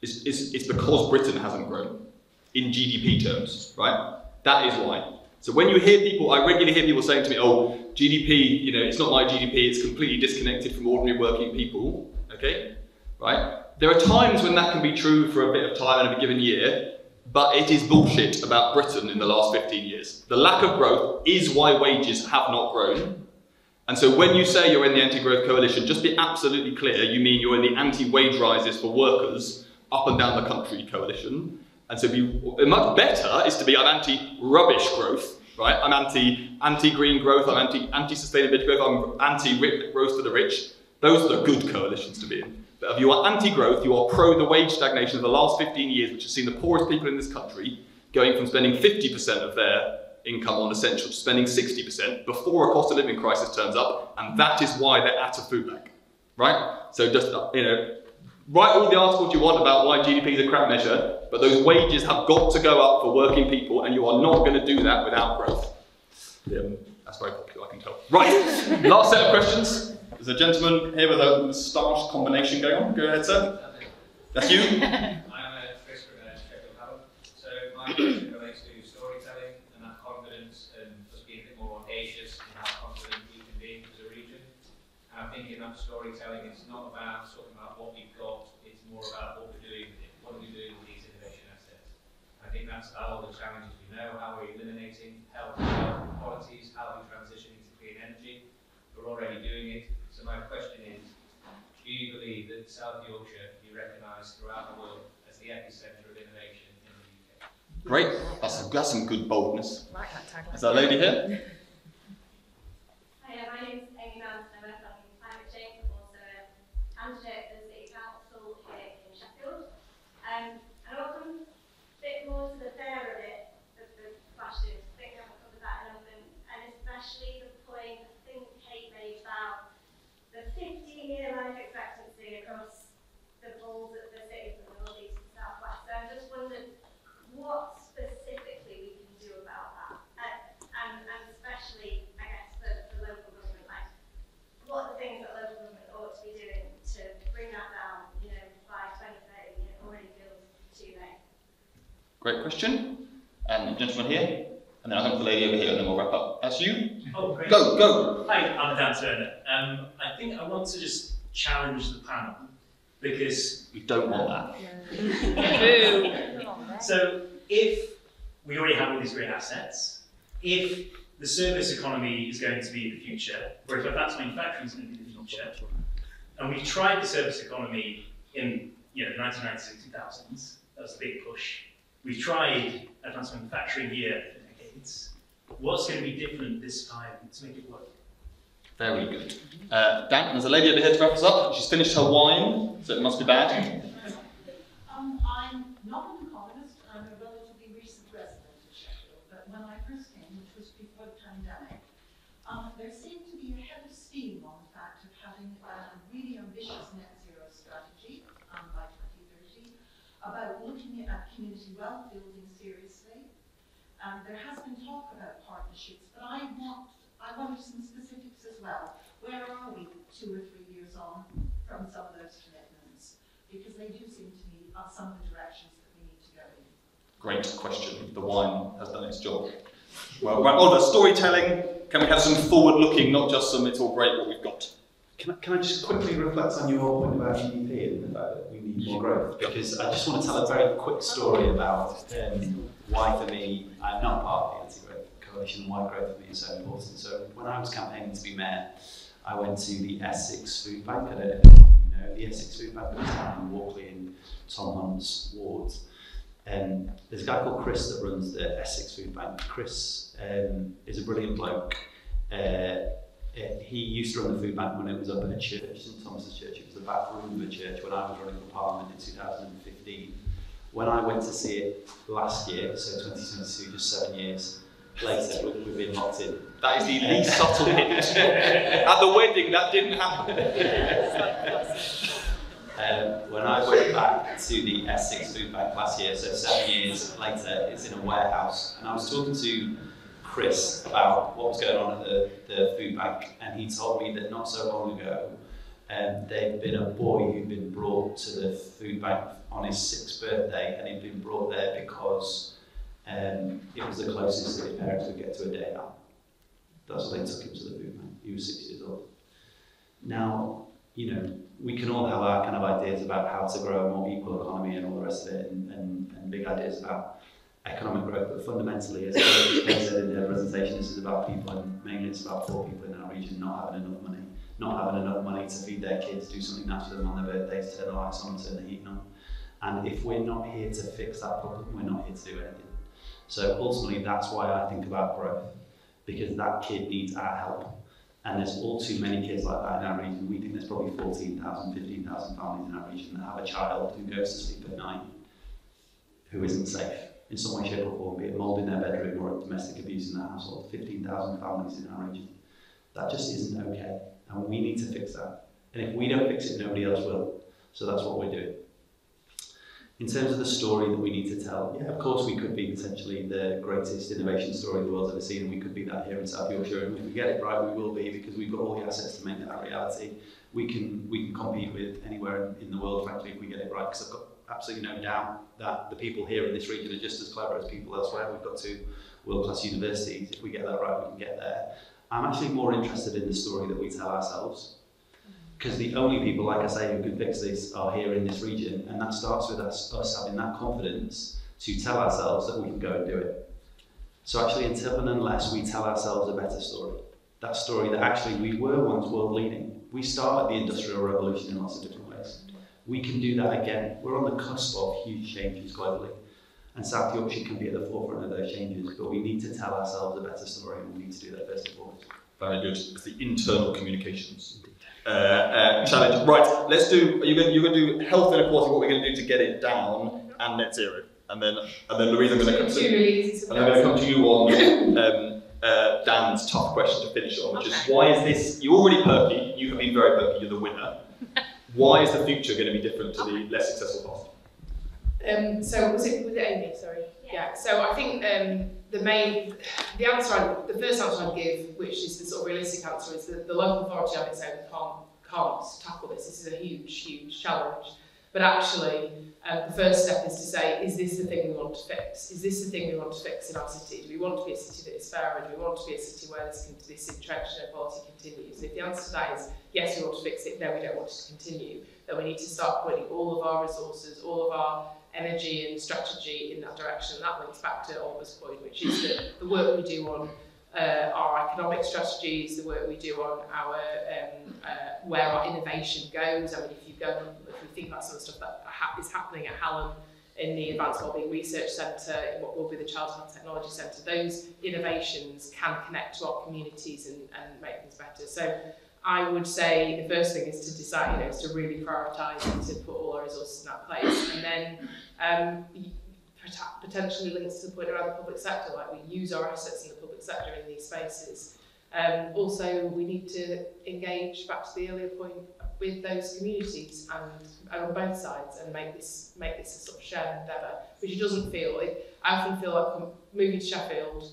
It's, it's, it's because Britain hasn't grown in GDP terms, right? That is why. So when you hear people, I regularly hear people saying to me, oh, GDP, you know, it's not my GDP, it's completely disconnected from ordinary working people, okay? Right? There are times when that can be true for a bit of time in a given year, but it is bullshit about Britain in the last 15 years. The lack of growth is why wages have not grown. And so when you say you're in the anti-growth coalition, just be absolutely clear, you mean you're in the anti-wage rises for workers up and down the country coalition. And so be, uh, much better is to be an anti-rubbish growth, right? I'm anti, anti-green growth, I'm anti, anti-sustainability growth, I'm anti-growth for the rich. Those are the good coalitions to be in. But if you are anti-growth, you are pro the wage stagnation of the last 15 years, which has seen the poorest people in this country going from spending 50% of their income on essential spending 60% before a cost of living crisis turns up, and that is why they're at a food bank, right? So just, you know, write all the articles you want about why GDP is a crap measure, but those wages have got to go up for working people, and you are not going to do that without growth. Yeah, that's very popular, I can tell. Right, last set of questions. There's a gentleman here with a moustache combination going on. Go ahead, sir. That's you. I'm a Chris from uh, Sheffield So my question relates to storytelling and that confidence and just being a bit more audacious in how confident we can be as a region. And I'm thinking that storytelling is not about talking about what we've got, it's more about what we're doing with it. What are we doing with these innovation assets? I think that's all the challenges we know, how we're eliminating health inequalities, how we transition into clean energy. We're already doing it. So my question is, do you believe that South Yorkshire can be recognised throughout the world as the epicentre of innovation in the UK? Great. That's, that's some good boldness. Like that tagline. Is that lady here? Hi, my name's Amy Manson. I work on climate change, also a candidate for the City Council here in Sheffield. Um, and I want to come a bit more to the fair of it, of the question. I think I haven't covered that enough. And, and Great question. Um, gentleman here, and then I'll come to the lady over here, and then we'll wrap up. That's you. Oh, great. Go, go. Hi, I'm Dan Turner. Um, I think I want to just challenge the panel because we don't want that. so, if we already have all these great assets, if the service economy is going to be the future, or if advanced manufacturing is going to be the future, and we've tried the service economy in you know the 1990s and 2000s, that was a big push. We've tried advanced manufacturing here for decades. What's going to be different this time to make it work? Very good. Uh, Dan, there's a lady over here to wrap us up. She's finished her wine, so it must be bad. Um, I'm not an economist, I'm a relatively recent resident of Sheffield, but when I first came, which was before the pandemic, um, there seemed to be a head of steam on the fact of having a really ambitious net zero strategy um, by 2030, about looking at community wealth building seriously. Um, there has been talk about partnerships, but I want I wanted some specifics as well. Where are we two or three years on from some of those commitments? Because they do seem to me are some of the directions that we need to go in. Great question. The wine has done its job. Well, right, Oliver, storytelling. Can we have some forward-looking, not just some it's all great what we've got? Can I, can I just quickly reflect on your point about GDP and the fact that we need more growth? Because I just want to tell a very quick story about um, why, for me, I'm not part of the coalition and why growth is so important. So when I was campaigning to be mayor, I went to the S6 Food Bank. I don't know you know the S6 Food Bank was down in Walkley in Tom Hunt's ward. Um, there's a guy called Chris that runs the S6 Food Bank. Chris um, is a brilliant bloke. Uh, he used to run the food bank when it was up at a church, St Thomas's Church. It was the back room of a church when I was running for Parliament in 2015. When I went to see it last year, so 2022, just seven years, later, we've been locked in. That is the least subtle hint. At the wedding, that didn't happen. um, when I went back to the S6 Food Bank last year, so seven years later, it's in a warehouse, and I was talking to Chris about what was going on at the, the food bank, and he told me that not so long ago, um, there'd been a boy who'd been brought to the food bank on his sixth birthday, and he'd been brought there because um, it was the closest that his parents could get to a day out. That's why they took him to the bank. He was six years old. Now, you know, we can all have our kind of ideas about how to grow a more equal economy and all the rest of it, and, and, and big ideas about economic growth, but fundamentally, as Kate said in her presentation, this is about people, and mainly it's about poor people in our region not having enough money, not having enough money to feed their kids, do something nice for them on their birthdays, turn the lights on, turn the heat on. And if we're not here to fix that problem, we're not here to do anything. So ultimately, that's why I think about growth, because that kid needs our help. And there's all too many kids like that in our region. We think there's probably 14,000, 15,000 families in our region that have a child who goes to sleep at night who isn't safe in some way, shape or form, be it mould in their bedroom or domestic abuse in their household. 15,000 families in our region. That just isn't okay. And we need to fix that. And if we don't fix it, nobody else will. So that's what we're doing. In terms of the story that we need to tell, yeah, of course we could be potentially the greatest innovation story the world's ever seen, and we could be that here in South Yorkshire, and if we get it right, we will be, because we've got all the assets to make that a reality. We can, we can compete with anywhere in, the world, frankly, if we get it right, because I've got absolutely no doubt that the people here in this region are just as clever as people elsewhere. We've got two world-class universities. If we get that right, we can get there. I'm actually more interested in the story that we tell ourselves because the only people, like I say, who can fix this are here in this region, and that starts with us, us having that confidence to tell ourselves that we can go and do it. So actually, until and unless we tell ourselves a better story, that story that actually we were once world leading, we started the industrial revolution in lots of different ways. We can do that again. We're on the cusp of huge changes globally, and South Yorkshire can be at the forefront of those changes, but we need to tell ourselves a better story, and we need to do that first and foremost. Very good. It's the internal communications uh, uh, challenge. Right, let's do. Are you going? You're going to do health inequality. What we're going to do to get it down and net zero, and then and then Louise, I'm going to come to. And I'm going to come to you on um, uh, Dan's tough question to finish on, which is why is this? You're already perky. You have been very perky. You're the winner. Why is the future going to be different to the less successful past? Um, so was it was it Amy? Sorry. Yeah. yeah. So I think um, the main, the answer, I, the first answer I'd give, which is the sort of realistic answer, is that the local authority on its own can't, can't tackle this. This is a huge, huge challenge. But actually, um, the first step is to say, is this the thing we want to fix? Is this the thing we want to fix in our city? Do we want to be a city that is fairer? Do we want to be a city where this, this entrenched inequality continues? And if the answer to that is, yes, we want to fix it, no, we don't want it to continue, then we need to start putting all of our resources, all of our energy and strategy in that direction. And That links back to Oliver's point, which is that the work we do on uh, our economic strategies, the work we do on our um, uh, where our innovation goes. I mean, if you go, if we think about some of the stuff that ha is happening at Hallam in the Advanced Wellbeing Research Centre, in what will be the Child Health Technology Centre, those innovations can connect to our communities and, and make things better. So I would say the first thing is to decide, you know, is to really prioritise and to put all our resources in that place. And then um, potentially links to the point around the public sector, like we use our assets in the public sector in these spaces. Um, also, we need to engage, back to the earlier point, with those communities and, and on both sides and make this make this a sort of shared endeavour, which it doesn't feel. It, I often feel like moving to Sheffield,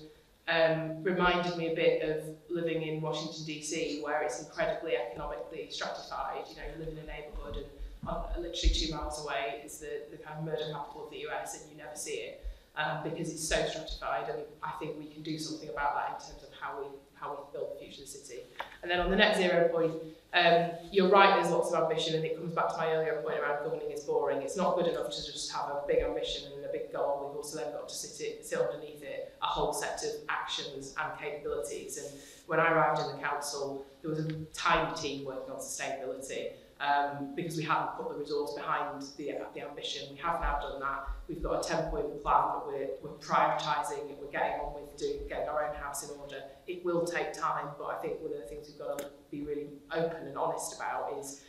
um, reminded me a bit of living in Washington DC, where it's incredibly economically stratified. You know, you live in a neighborhood and on, literally two miles away is the, the kind of murder capital of the US, and you never see it um, because it's so stratified. And I think we can do something about that in terms of how we how we build the future of the city. And then on the net zero point, um, you're right, there's lots of ambition, and it comes back to my earlier point around governing is boring. It's not good enough to just have a big ambition and a big goal. We've also then got to sit, it, sit underneath it a whole set of actions and capabilities. And when I arrived in the council, there was a tiny team working on sustainability um, because we haven't put the resource behind the, the ambition. We have now done that. We've got a 10-point plan that we're, we're prioritising and we're getting on with doing, getting our own house in order. It will take time, but I think one of the things we've got to be really open and honest about is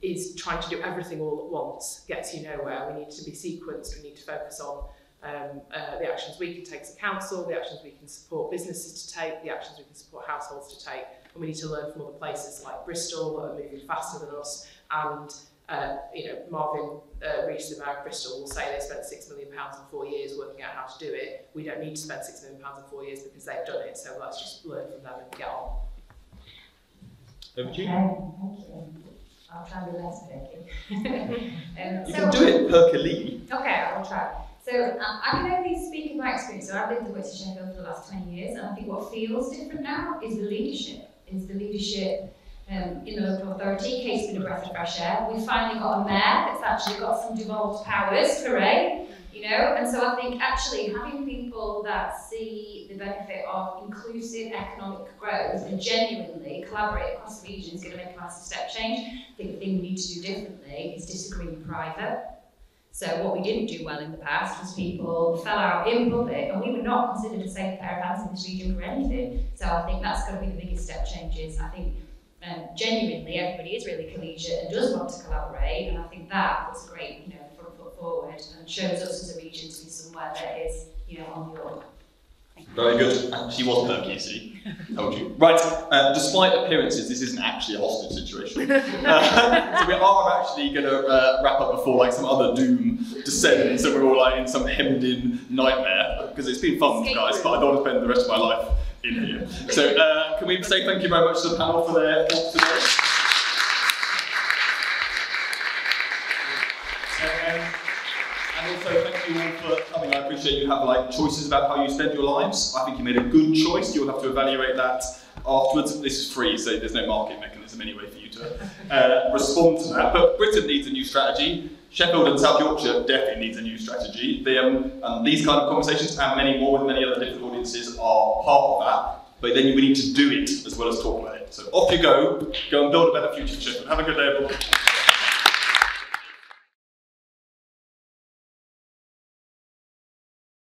is trying to do everything all at once gets you nowhere. We need to be sequenced, we need to focus on um, uh, the actions we can take as a council, the actions we can support businesses to take, the actions we can support households to take, and we need to learn from other places like Bristol that are moving faster than us and uh, you know, Marvin uh, Rees, the mayor of Bristol, will say they spent six million pounds in four years working out how to do it. We don't need to spend six million pounds in four years because they've done it. So let's just learn from them and get on. Over to you. Um, thank you. I'll try and be less perky. um, you so, can do it perkily. Okay, I'll try. So um, I can only speak of my experience. So I've lived in West Sheffield for the last 20 years, and I think what feels different now is the leadership. Is the leadership um, in the local authority. Kate's been a breath of fresh air. We've finally got a mayor that's actually got some devolved powers, hooray! You know, and so I think actually having people that see the benefit of inclusive economic growth and genuinely collaborate across the region is going to make a massive step change. I think the thing we need to do differently is disagree in private. So what we didn't do well in the past was people fell out in public and we were not considered a safe pair of hands in this region for anything. So I think that's going to be the biggest step changes. I think um, genuinely everybody is really collegiate and does want to collaborate and I think that puts a great you know foot forward and shows us as a region to be somewhere that is you know on the up. Very good. She was perky, you see. Told you. Right, uh, despite appearances, this isn't actually a hostage situation. Uh, so we are actually going to uh, wrap up before like some other doom descends and we're all like in some hemmed in nightmare. Because it's been fun, guys, but I don't want to spend the rest of my life in here. So uh, can we say thank you very much to the panel for their talk today? Um, also thank you all for coming. I appreciate you have like choices about how you spend your lives. I think you made a good choice. You'll have to evaluate that afterwards. This is free, so there's no market mechanism anyway for you to uh, respond to that. But Britain needs a new strategy. Sheffield and South Yorkshire definitely needs a new strategy. They, um, and these kind of conversations and many more with many other different audiences are part of that. But then we need to do it as well as talk about it. So off you go, go and build a better future Sheffield. Have a good day, everyone.